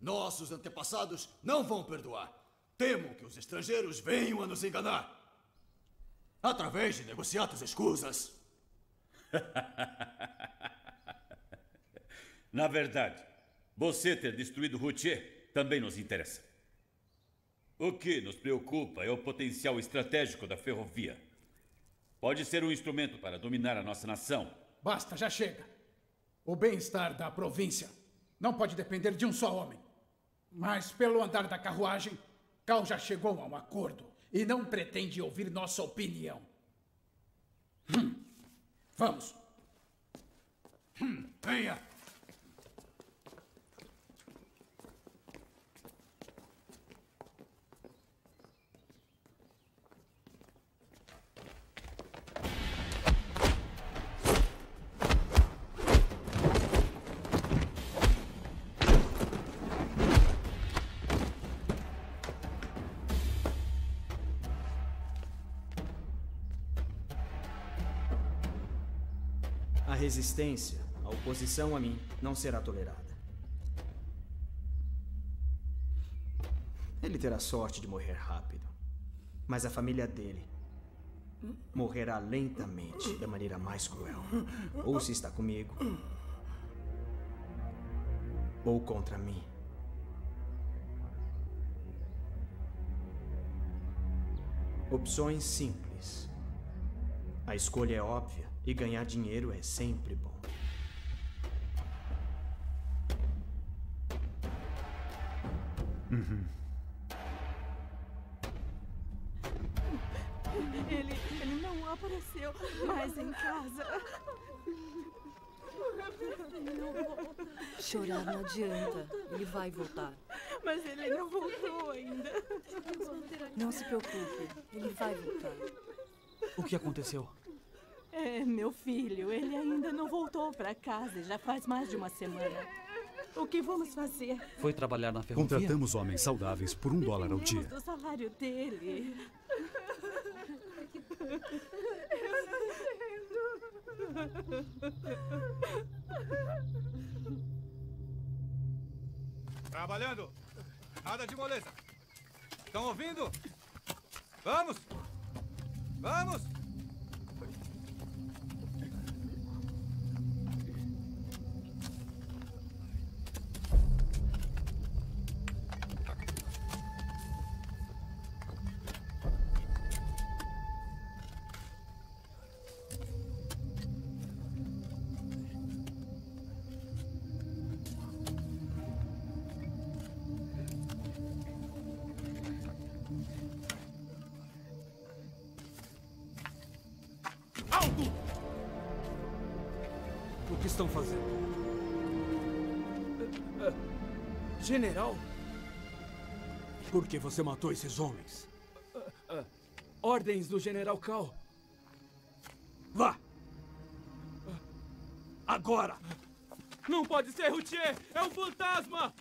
Nossos antepassados não vão perdoar. Temo que os estrangeiros venham a nos enganar. Através de negociatas escusas. Na verdade, você ter destruído Routier também nos interessa. O que nos preocupa é o potencial estratégico da ferrovia. Pode ser um instrumento para dominar a nossa nação. Basta, já chega. O bem-estar da província não pode depender de um só homem. Mas, pelo andar da carruagem, Cal já chegou a um acordo e não pretende ouvir nossa opinião. Hum. Vamos. Hum, venha. Resistência, a oposição a mim, não será tolerada. Ele terá sorte de morrer rápido. Mas a família dele morrerá lentamente, da maneira mais cruel. Ou se está comigo, ou contra mim. Opções simples. A escolha é óbvia e ganhar dinheiro é sempre bom. Uhum. Ele, ele não apareceu mais em casa. Não volta. Chorar não adianta. Ele vai voltar. Mas ele não voltou ainda. Não se preocupe. Ele vai voltar. O que aconteceu? É, meu filho, ele ainda não voltou para casa. Já faz mais de uma semana. O que vamos fazer? Foi trabalhar na ferrovia? Contratamos homens saudáveis por um dólar ao dia. do salário dele. Trabalhando. Nada de moleza. Estão ouvindo? Vamos! Vamos! Estão fazendo? General? Por que você matou esses homens? Ordens do General Cal. Vá! Agora! Não pode ser, Routier! É um fantasma!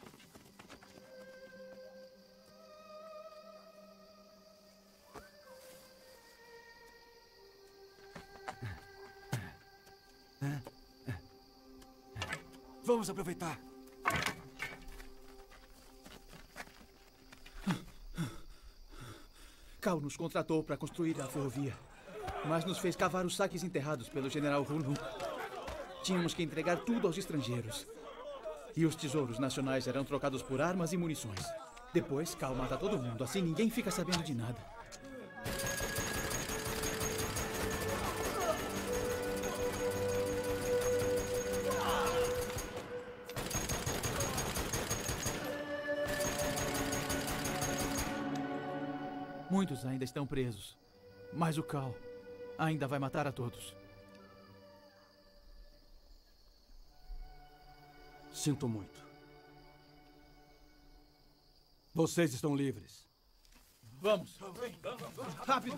Vamos aproveitar. Cal nos contratou para construir a ferrovia, mas nos fez cavar os saques enterrados pelo general Hulun. Tínhamos que entregar tudo aos estrangeiros. E os tesouros nacionais eram trocados por armas e munições. Depois, Cal mata todo mundo, assim ninguém fica sabendo de nada. Muitos ainda estão presos. Mas o Cal ainda vai matar a todos. Sinto muito. Vocês estão livres. Vamos. Rápido.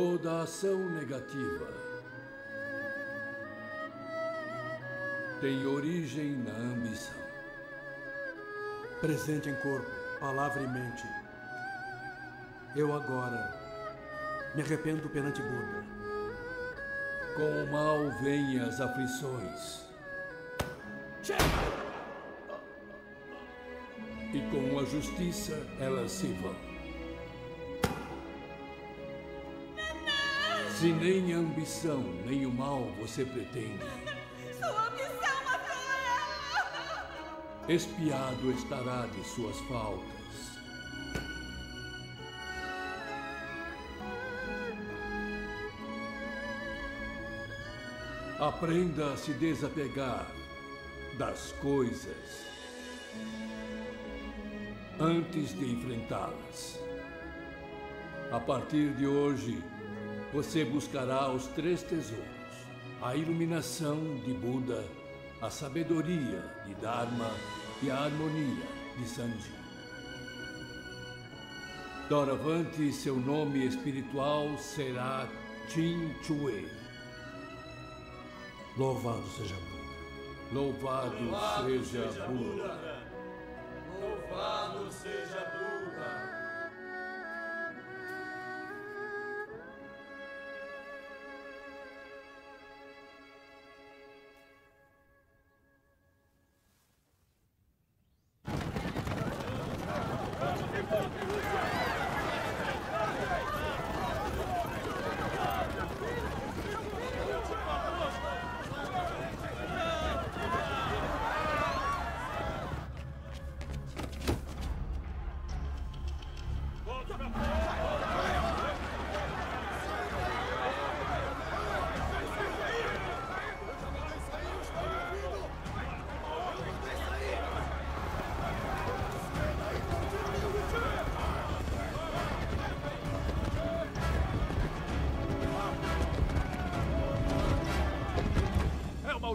Toda ação negativa tem origem na ambição. Presente em corpo, palavra e mente. Eu agora me arrependo perante Buda. Com o mal vêm as aflições. E com a justiça elas se vão. Se nem a ambição nem o mal você pretende, Sua missão matou ela! espiado estará de suas faltas. Aprenda a se desapegar das coisas antes de enfrentá-las. A partir de hoje, você buscará os três tesouros: a iluminação de Buda, a sabedoria de Dharma e a harmonia de Sanji. Doravante, seu nome espiritual será Chin Chue. Louvado seja Buda. Louvado, seja, Buda. Louvado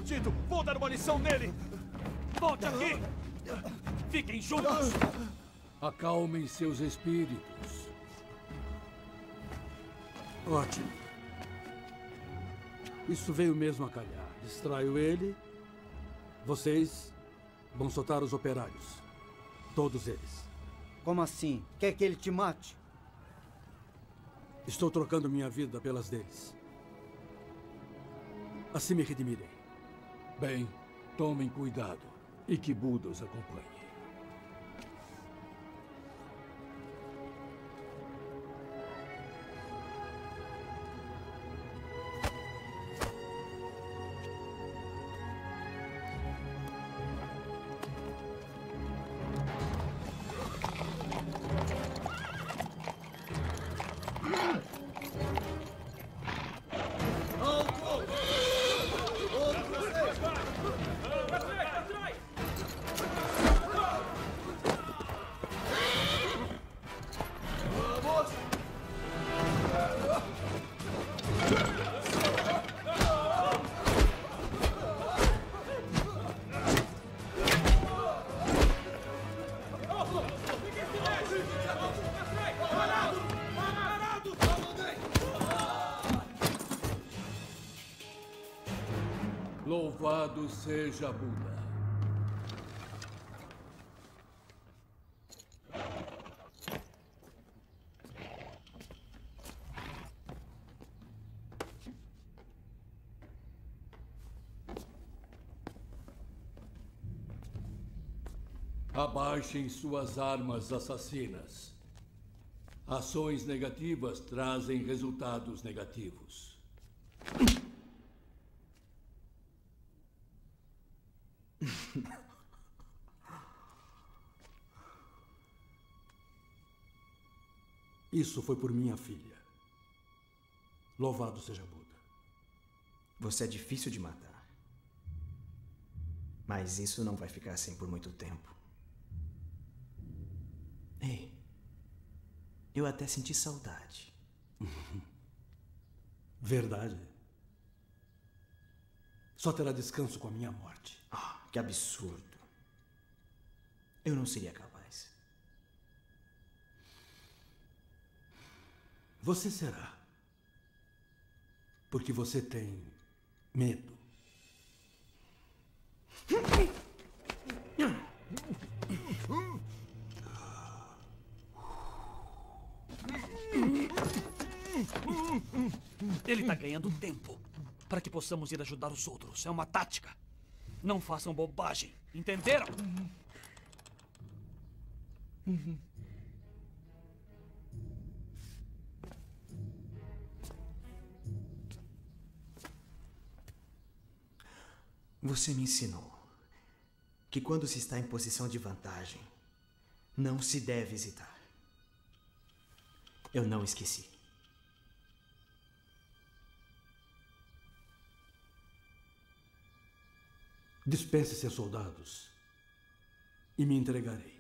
maldito! Vou dar uma lição nele! Volte aqui! Fiquem juntos! Acalmem seus espíritos. Ótimo. Isso veio mesmo a calhar. Distraio ele. Vocês vão soltar os operários. Todos eles. Como assim? Quer que ele te mate? Estou trocando minha vida pelas deles. Assim me redimirei. Bem, tomem cuidado e que Buda os acompanhe. Louvado seja Buda. Abaixem suas armas assassinas. Ações negativas trazem resultados negativos. Isso foi por minha filha. Louvado seja Buda. Você é difícil de matar. Mas isso não vai ficar assim por muito tempo. Ei, eu até senti saudade. Verdade. Só terá descanso com a minha morte. Ah, que absurdo. Eu não seria capaz. Você será. Porque você tem medo. Ele está ganhando tempo para que possamos ir ajudar os outros. É uma tática. Não façam bobagem. Entenderam? Você me ensinou que quando se está em posição de vantagem, não se deve hesitar. Eu não esqueci. Dispense seus soldados e me entregarei.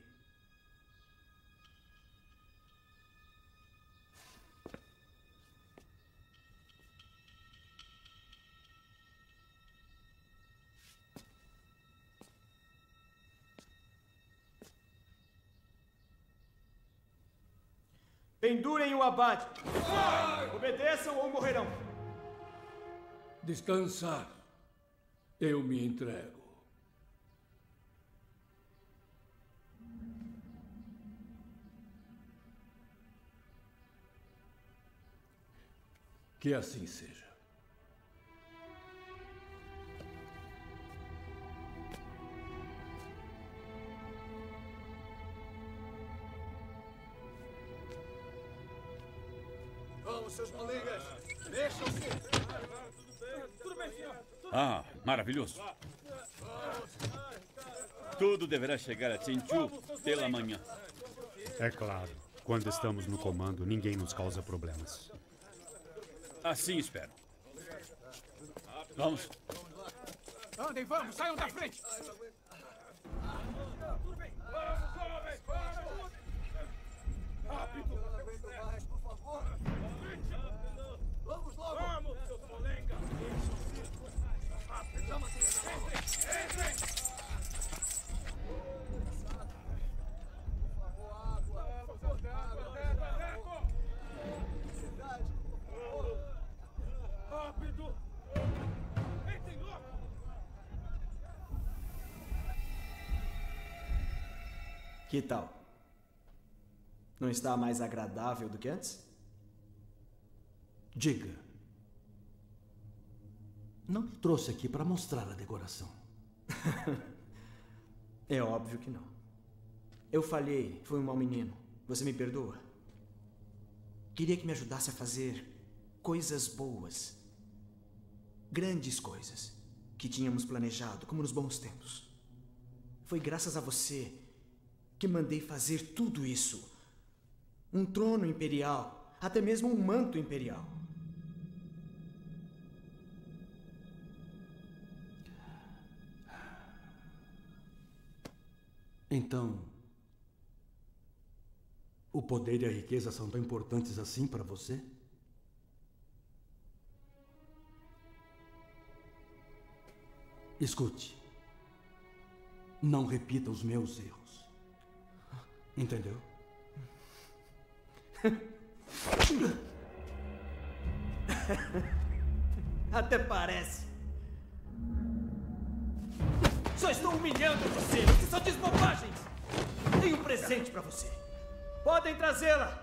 Pendurem o abade. Obedeçam ou morrerão. Descansar. Eu me entrego. Que assim seja. Seus molingas. Mexam-se. Tudo bem, senhor. Ah, maravilhoso. Tudo deverá chegar a Chenchu pela manhã. É claro. Quando estamos no comando, ninguém nos causa problemas. Assim espero. Vamos. Andem, vamos, saiam da frente. Tudo bem. Vamos, homens, vamos. Rápido. Que tal? Não está mais agradável do que antes? Diga. Não me trouxe aqui para mostrar a decoração. É óbvio que não. Eu falhei, fui um mau menino. Você me perdoa? Queria que me ajudasse a fazer coisas boas. Grandes coisas que tínhamos planejado, como nos bons tempos. Foi graças a você que mandei fazer tudo isso. Um trono imperial, até mesmo um manto imperial. Então, o poder e a riqueza são tão importantes assim para você? Escute. Não repita os meus erros. Entendeu? Até parece. Só estou humilhando você. Você só diz bobagens. Tenho um presente para você. Podem trazê-la.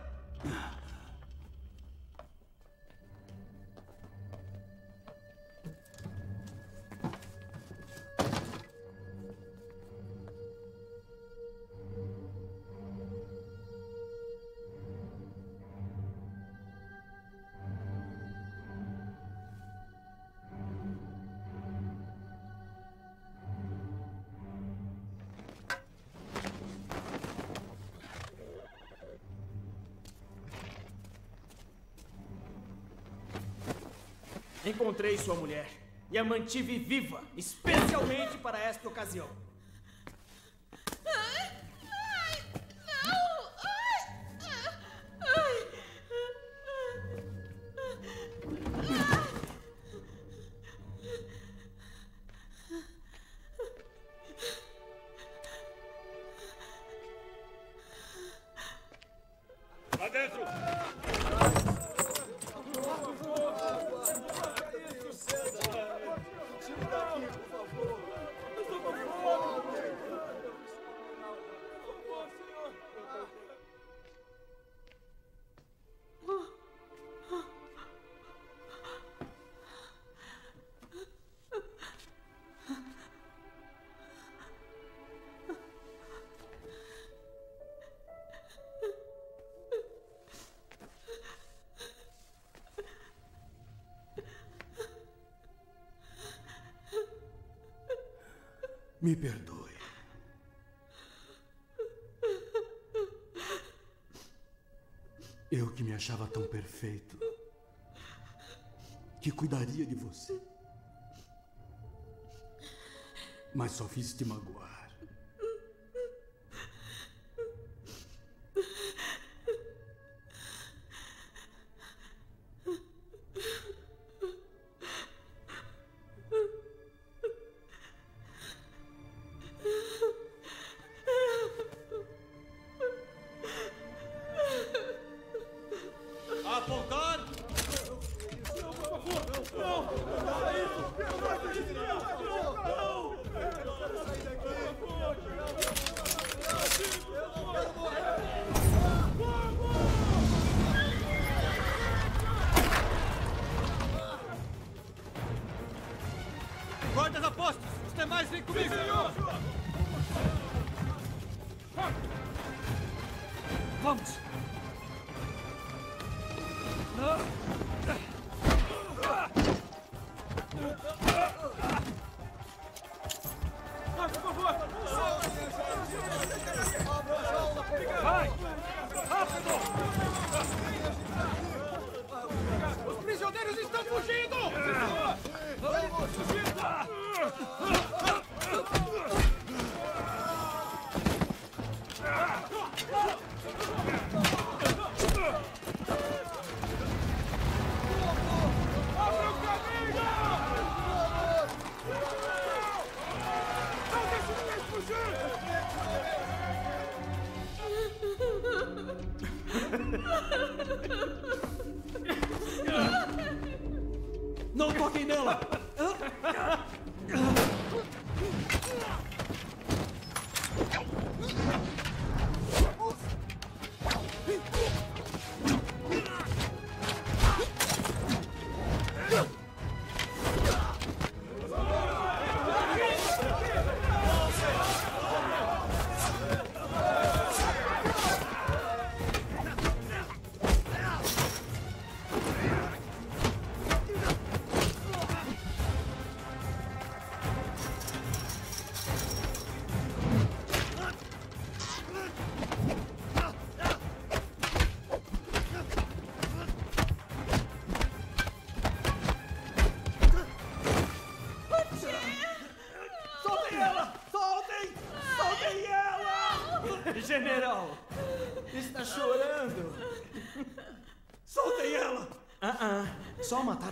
Sua mulher e a mantive viva, especialmente para esta ocasião. Me perdoe. Eu que me achava tão perfeito, que cuidaria de você. Mas só fiz te magoar.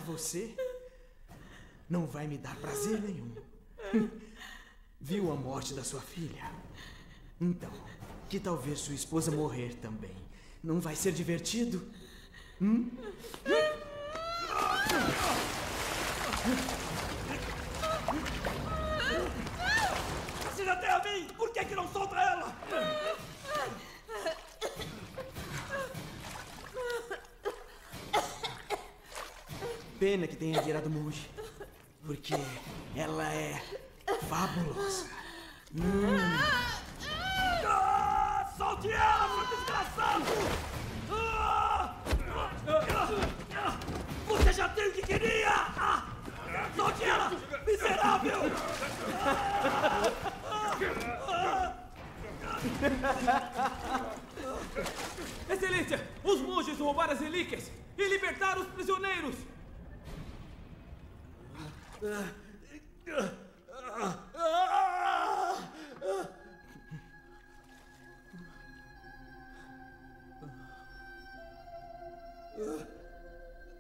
Você não vai me dar prazer nenhum. Viu a morte da sua filha? Então, que tal ver sua esposa morrer também? Não vai ser divertido? Hum? Precisa até a mim! Por que, que não solta ela? Pena que tenha virado monge. Porque ela é fabulosa. Hum. Ah, solte ela, seu desgraçado! Você já tem o que queria! Solte ela, miserável! Excelência, os monges roubaram as relíquias e libertaram os prisioneiros.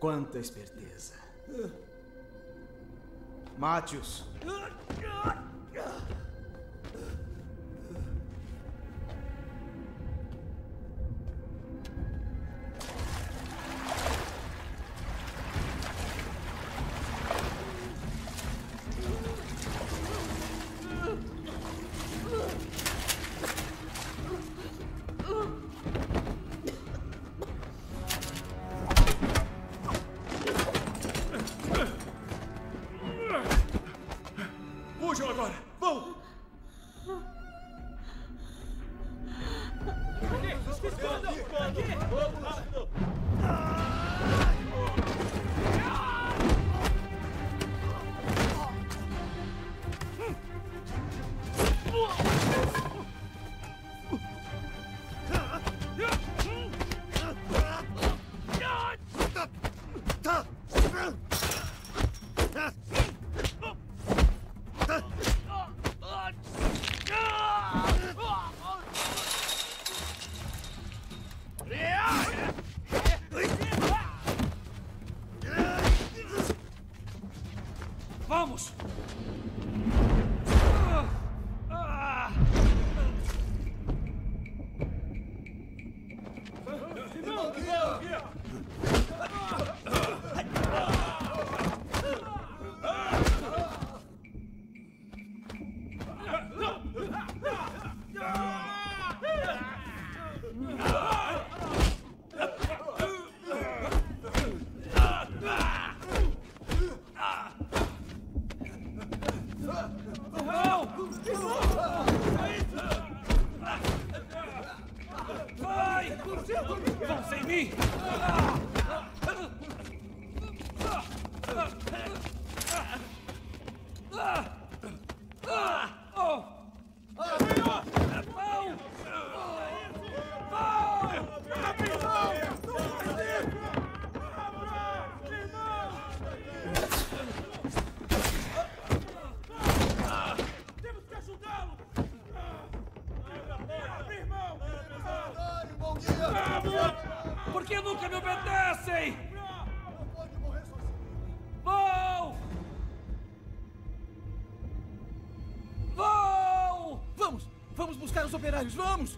Quanta esperteza. Matius. Vamos!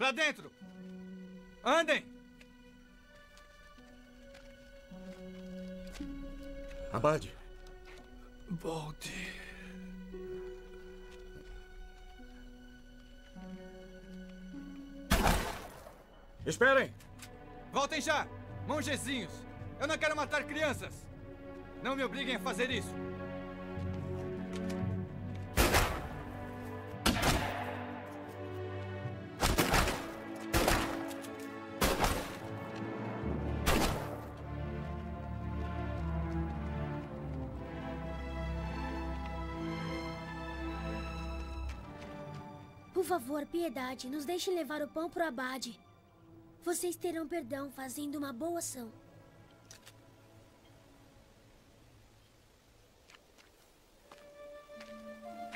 Pra dentro! Andem! Abade. Volte. Esperem! Voltem já! Mongezinhos! Eu não quero matar crianças! Não me obriguem a fazer isso! Favor, piedade, nos deixe levar o pão pro abade. Vocês terão perdão fazendo uma boa ação.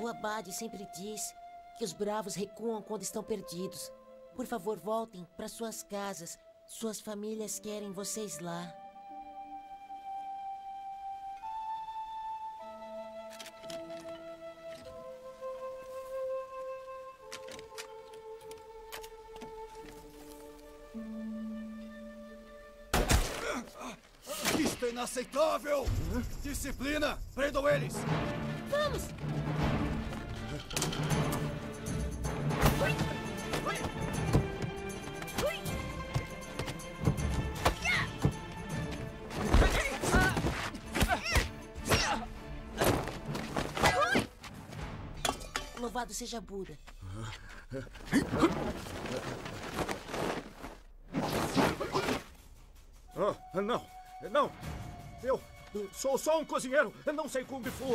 O abade sempre diz que os bravos recuam quando estão perdidos. Por favor, voltem para suas casas. Suas famílias querem vocês lá. Inaceitável! Disciplina! Prendam eles! Vamos! Louvado seja Buda. Ah, não, não. Eu sou só um cozinheiro. Não sei Kung Fu.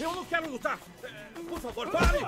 Eu não quero lutar. Por favor, pare!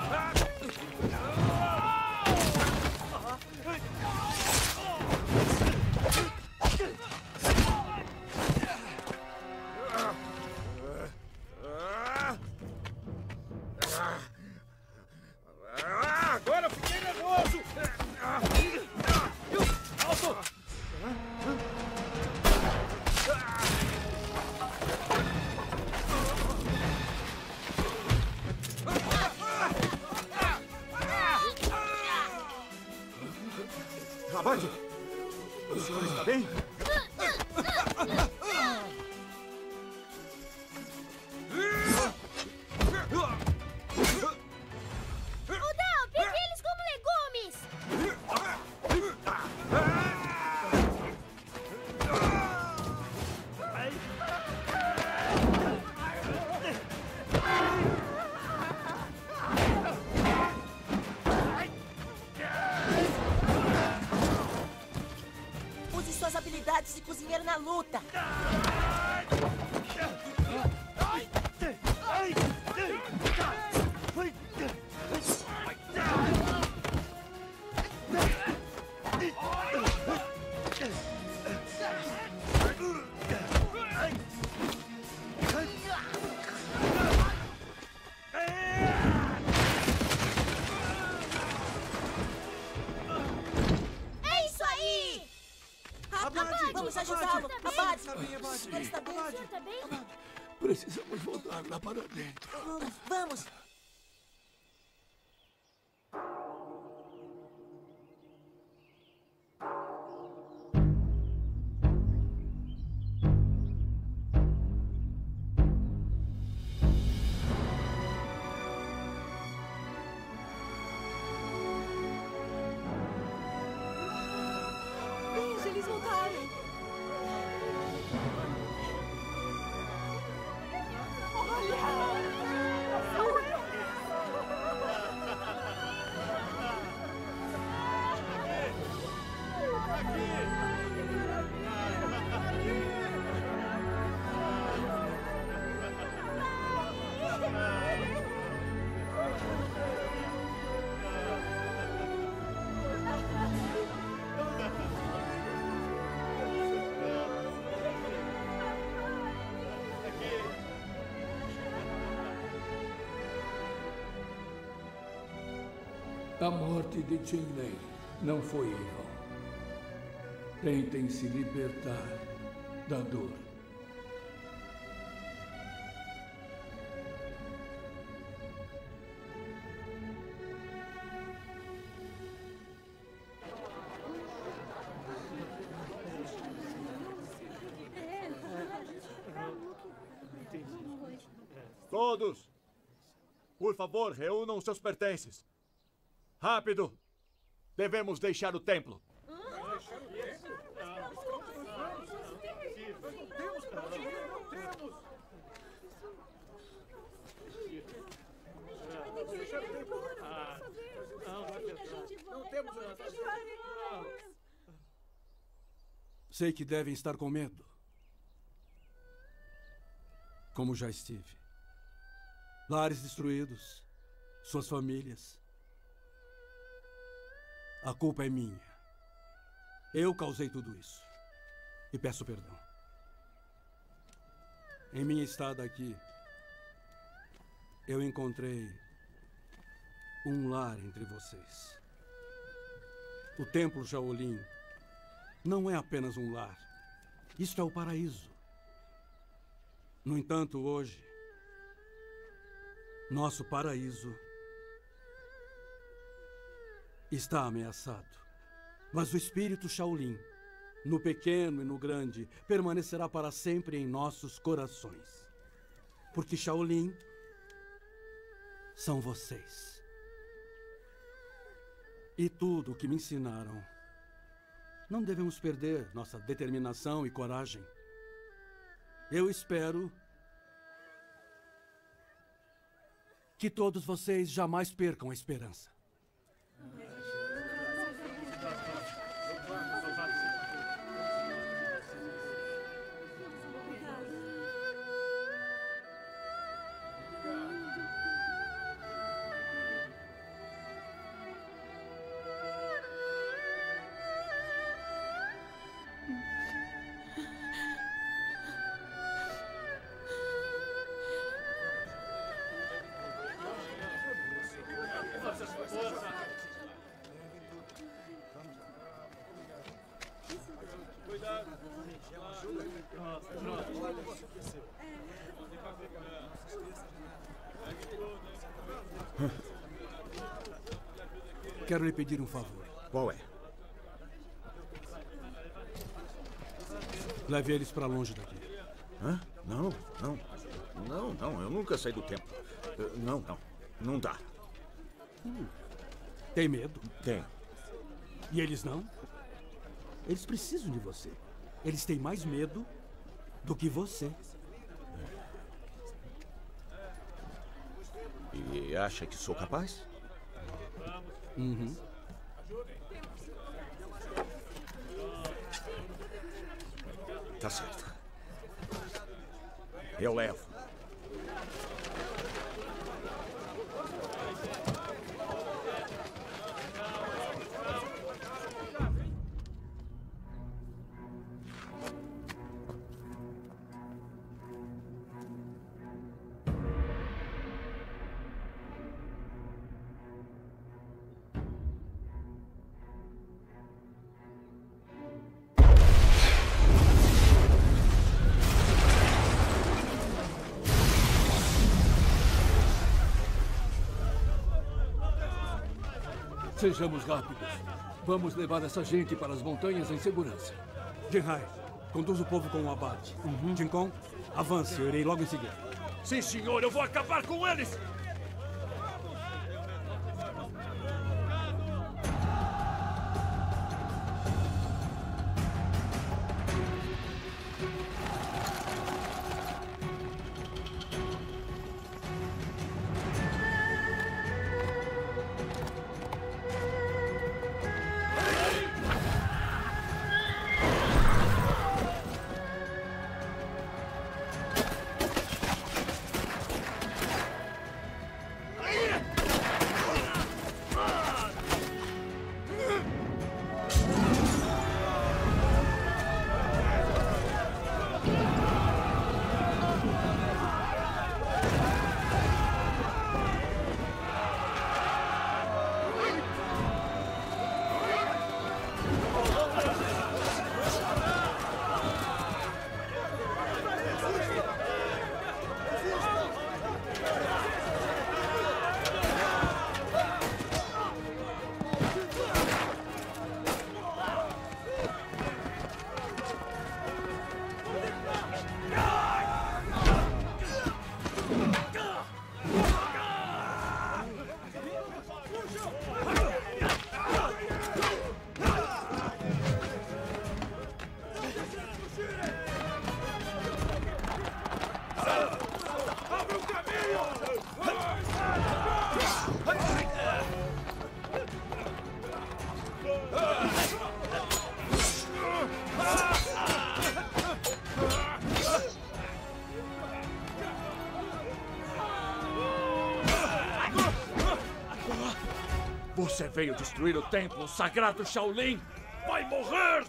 A morte de Lei não foi vão. Tentem se libertar da dor. Todos! Por favor, reúnam seus pertences. Rápido! Devemos deixar o templo. Sei que devem estar com medo. Como já estive. Lares destruídos, suas famílias. A culpa é minha. Eu causei tudo isso. E peço perdão. Em minha estada aqui, eu encontrei um lar entre vocês. O Templo Shaolin não é apenas um lar. Isto é o paraíso. No entanto, hoje, nosso paraíso está ameaçado. Mas o espírito Shaolin, no pequeno e no grande, permanecerá para sempre em nossos corações. Porque Shaolin são vocês. E tudo o que me ensinaram. Não devemos perder nossa determinação e coragem. Eu espero que todos vocês jamais percam a esperança. Eles para longe daqui. Hã? Não, não. Não, não, eu nunca saí do templo. Eh, Não, não. Não dá. Tem medo? Tem. E eles não? Eles precisam de você. Eles têm mais medo do que você. E acha que sou capaz? Uhum. Tá certo. Eu levo. Sejamos rápidos. Vamos levar essa gente para as montanhas em segurança. Jinhai, conduz o povo com o abate. Uhum. Jinkon, avance, eu irei logo em seguida. Sim, senhor, eu vou acabar com eles! Você veio destruir o templo sagrado Shaolin! Vai morrer!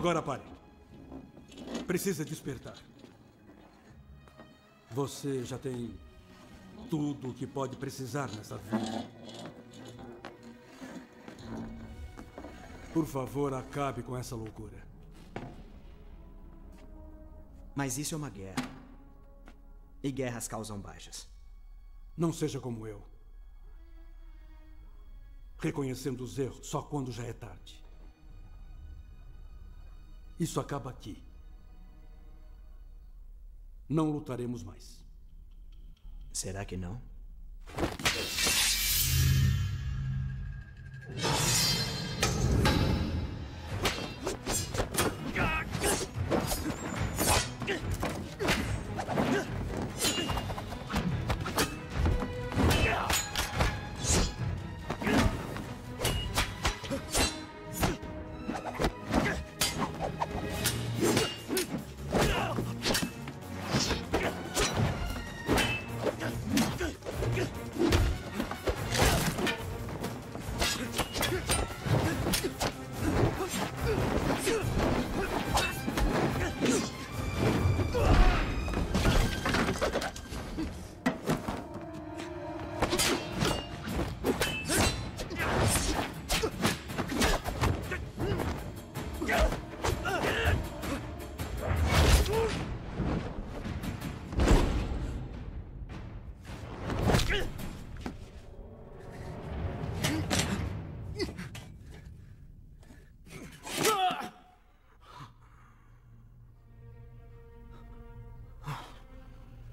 Agora pare. Precisa despertar. Você já tem tudo o que pode precisar nessa vida. Por favor, acabe com essa loucura. Mas isso é uma guerra. E guerras causam baixas. Não seja como eu. Reconhecendo os erros só quando já é tarde. Isso acaba aqui. Não lutaremos mais. Será que não?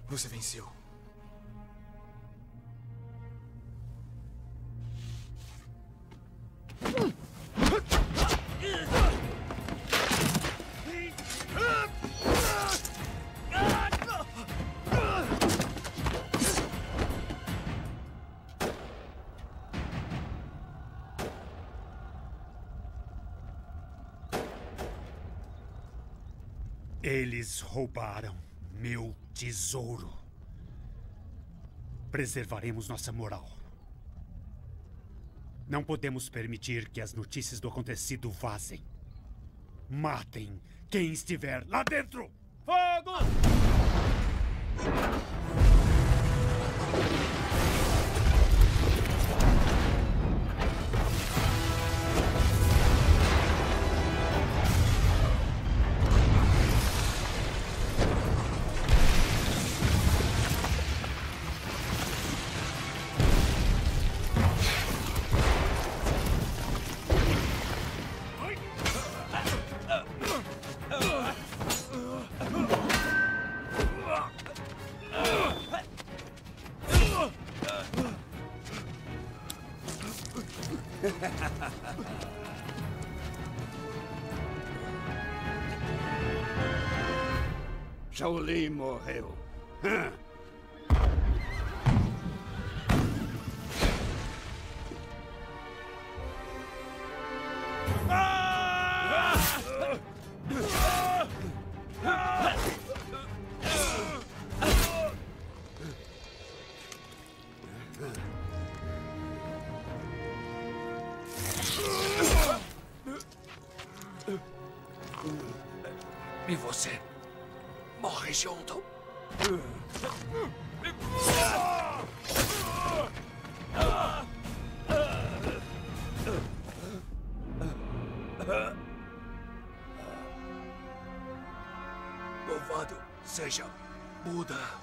Você venceu. Eles roubaram meu tesouro. Preservaremos nossa moral. Não podemos permitir que as notícias do acontecido vazem. Matem quem estiver lá dentro! Fogo! Shaolin morreu. Louvado seja Buda. Fogo!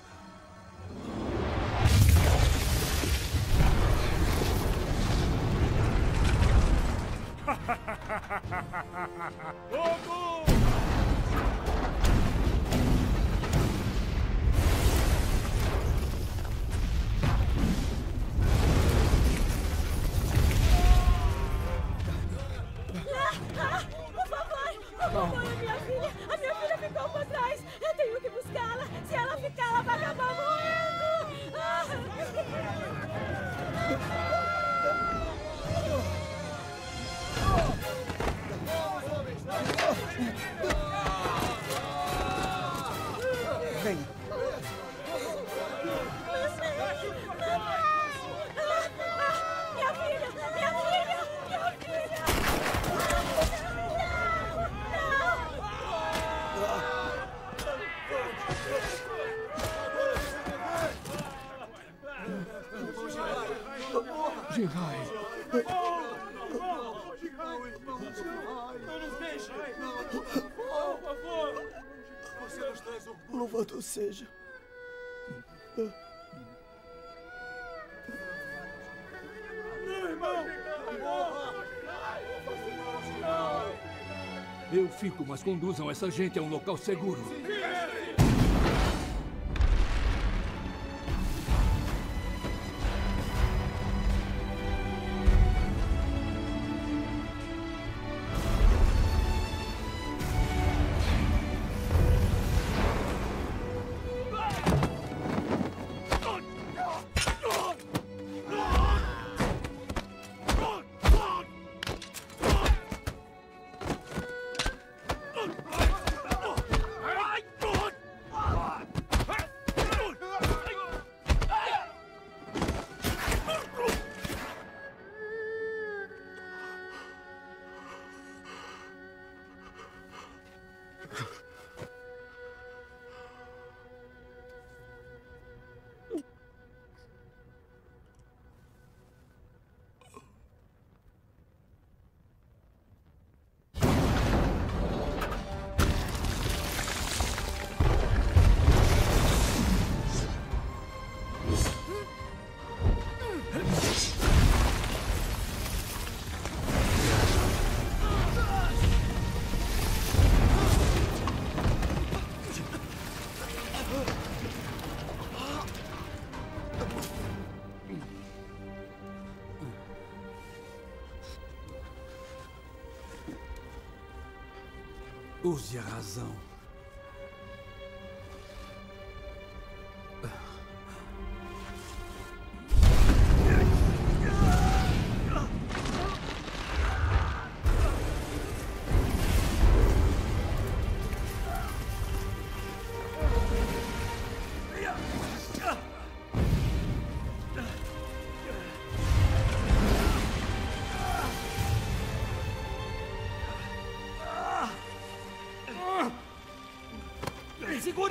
Louvado seja. Meu irmão! Eu fico, mas conduzam essa gente a um local seguro. Use a razão.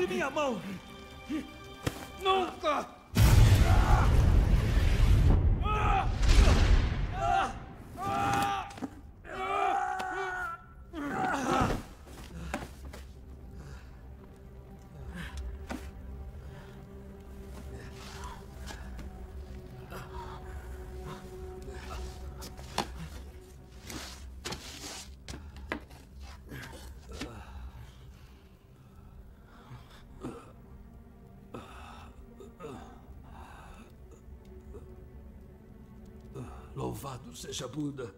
Minha mão! Louvado seja Buda.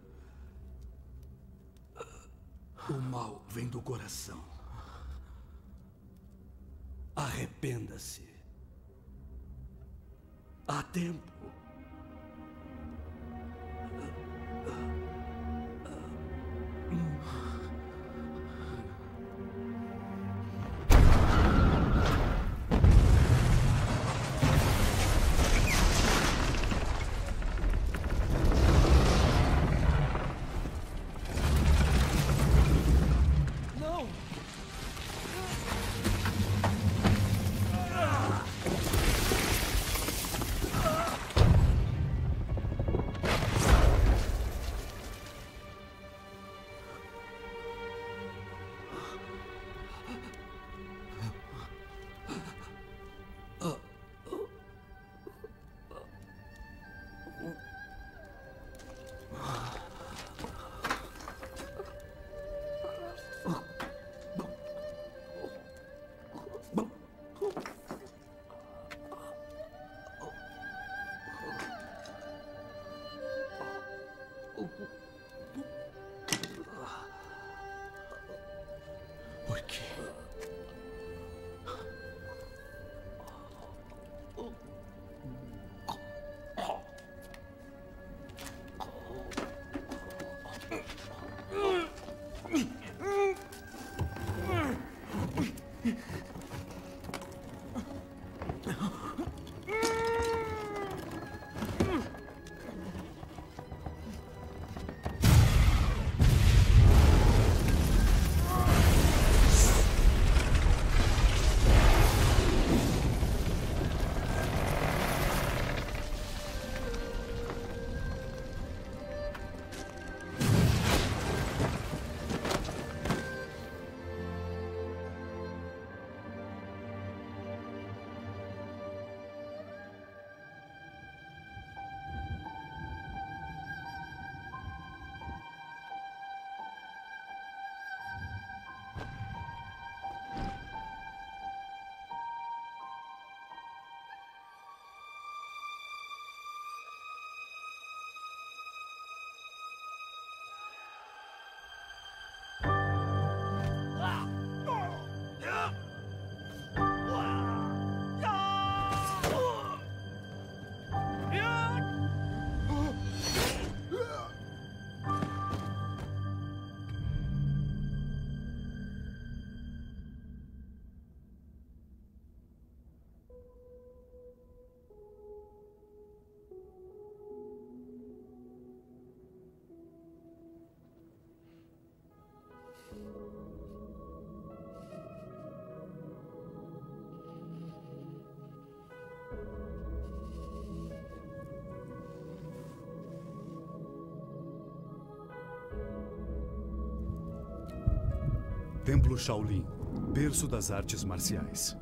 O mal vem do coração. Arrependa-se. Há tempo. Templo Shaolin, berço das artes marciais.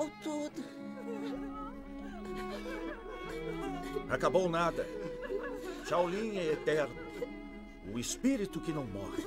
Acabou tudo. Acabou nada. Shaolin é eterno. O espírito que não morre.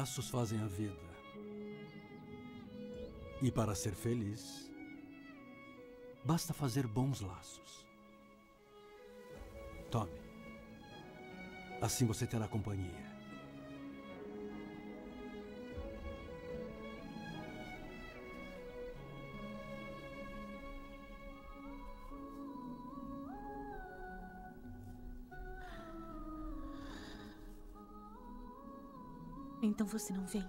laços fazem a vida. E para ser feliz, basta fazer bons laços. Tome. Assim você terá companhia. Então você não vem.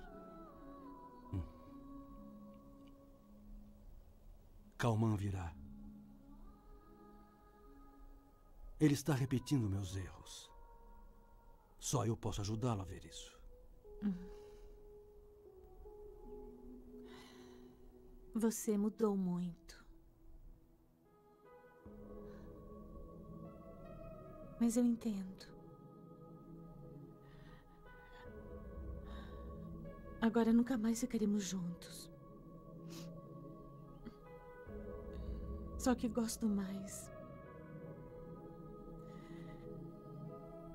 Hum. Calman virá. Ele está repetindo meus erros. Só eu posso ajudá-lo a ver isso. Hum. Você mudou muito. Mas eu entendo. Agora nunca mais ficaremos juntos. Só que gosto mais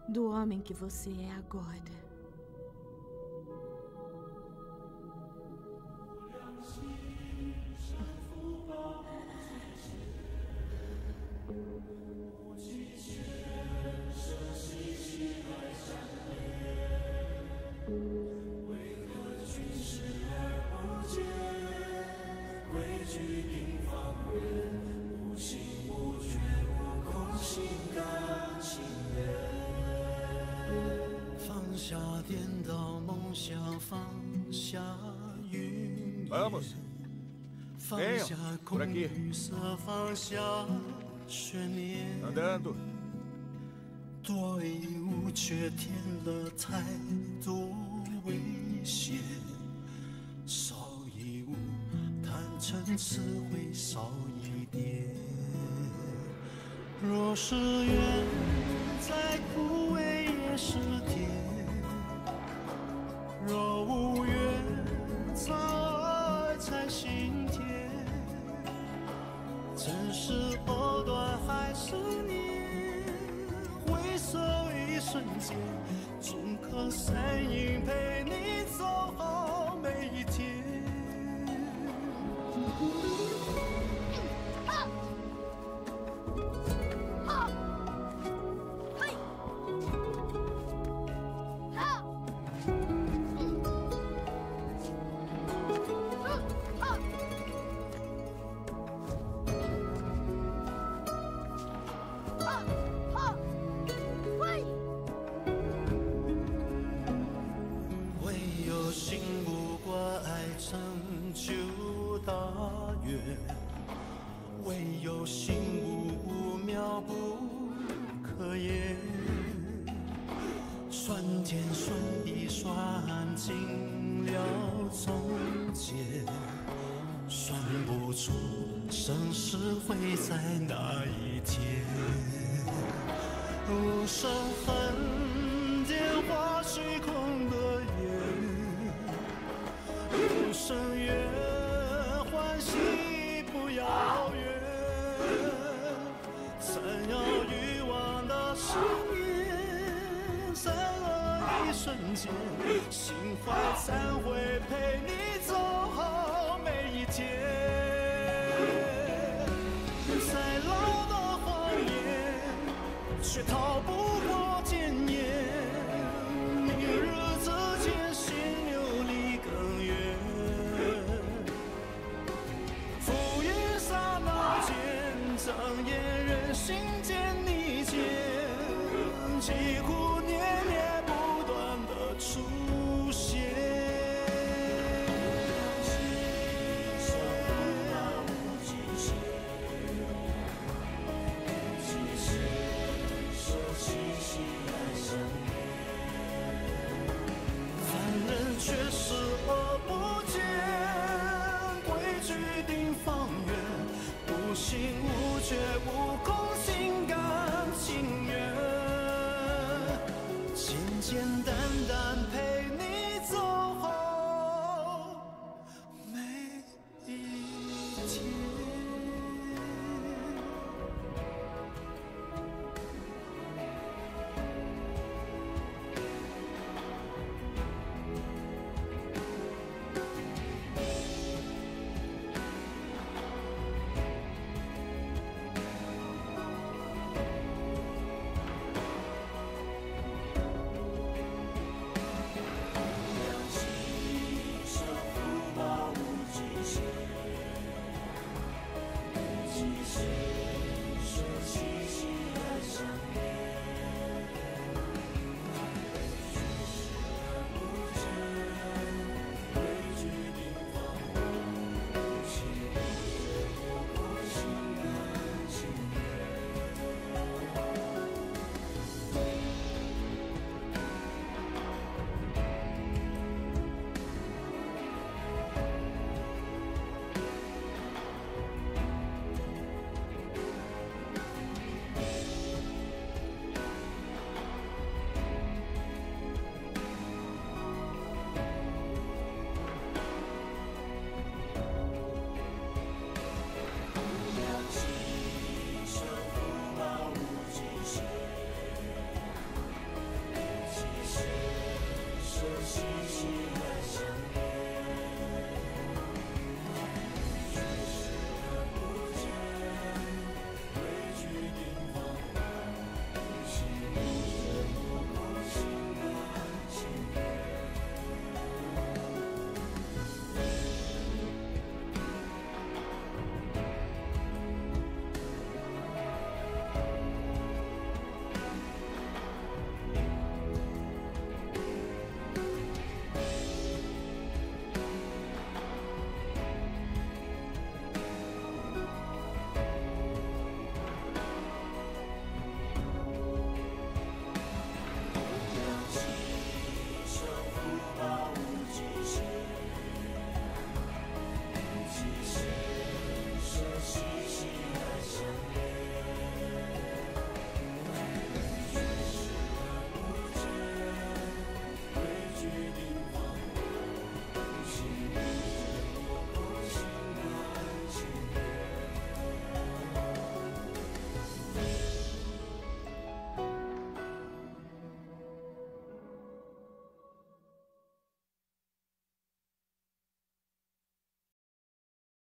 do homem que você é agora. 绿色方向悬念多一物却添了太多危险少一物坦诚似会少一点。若是缘再苦味也是甜却逃不。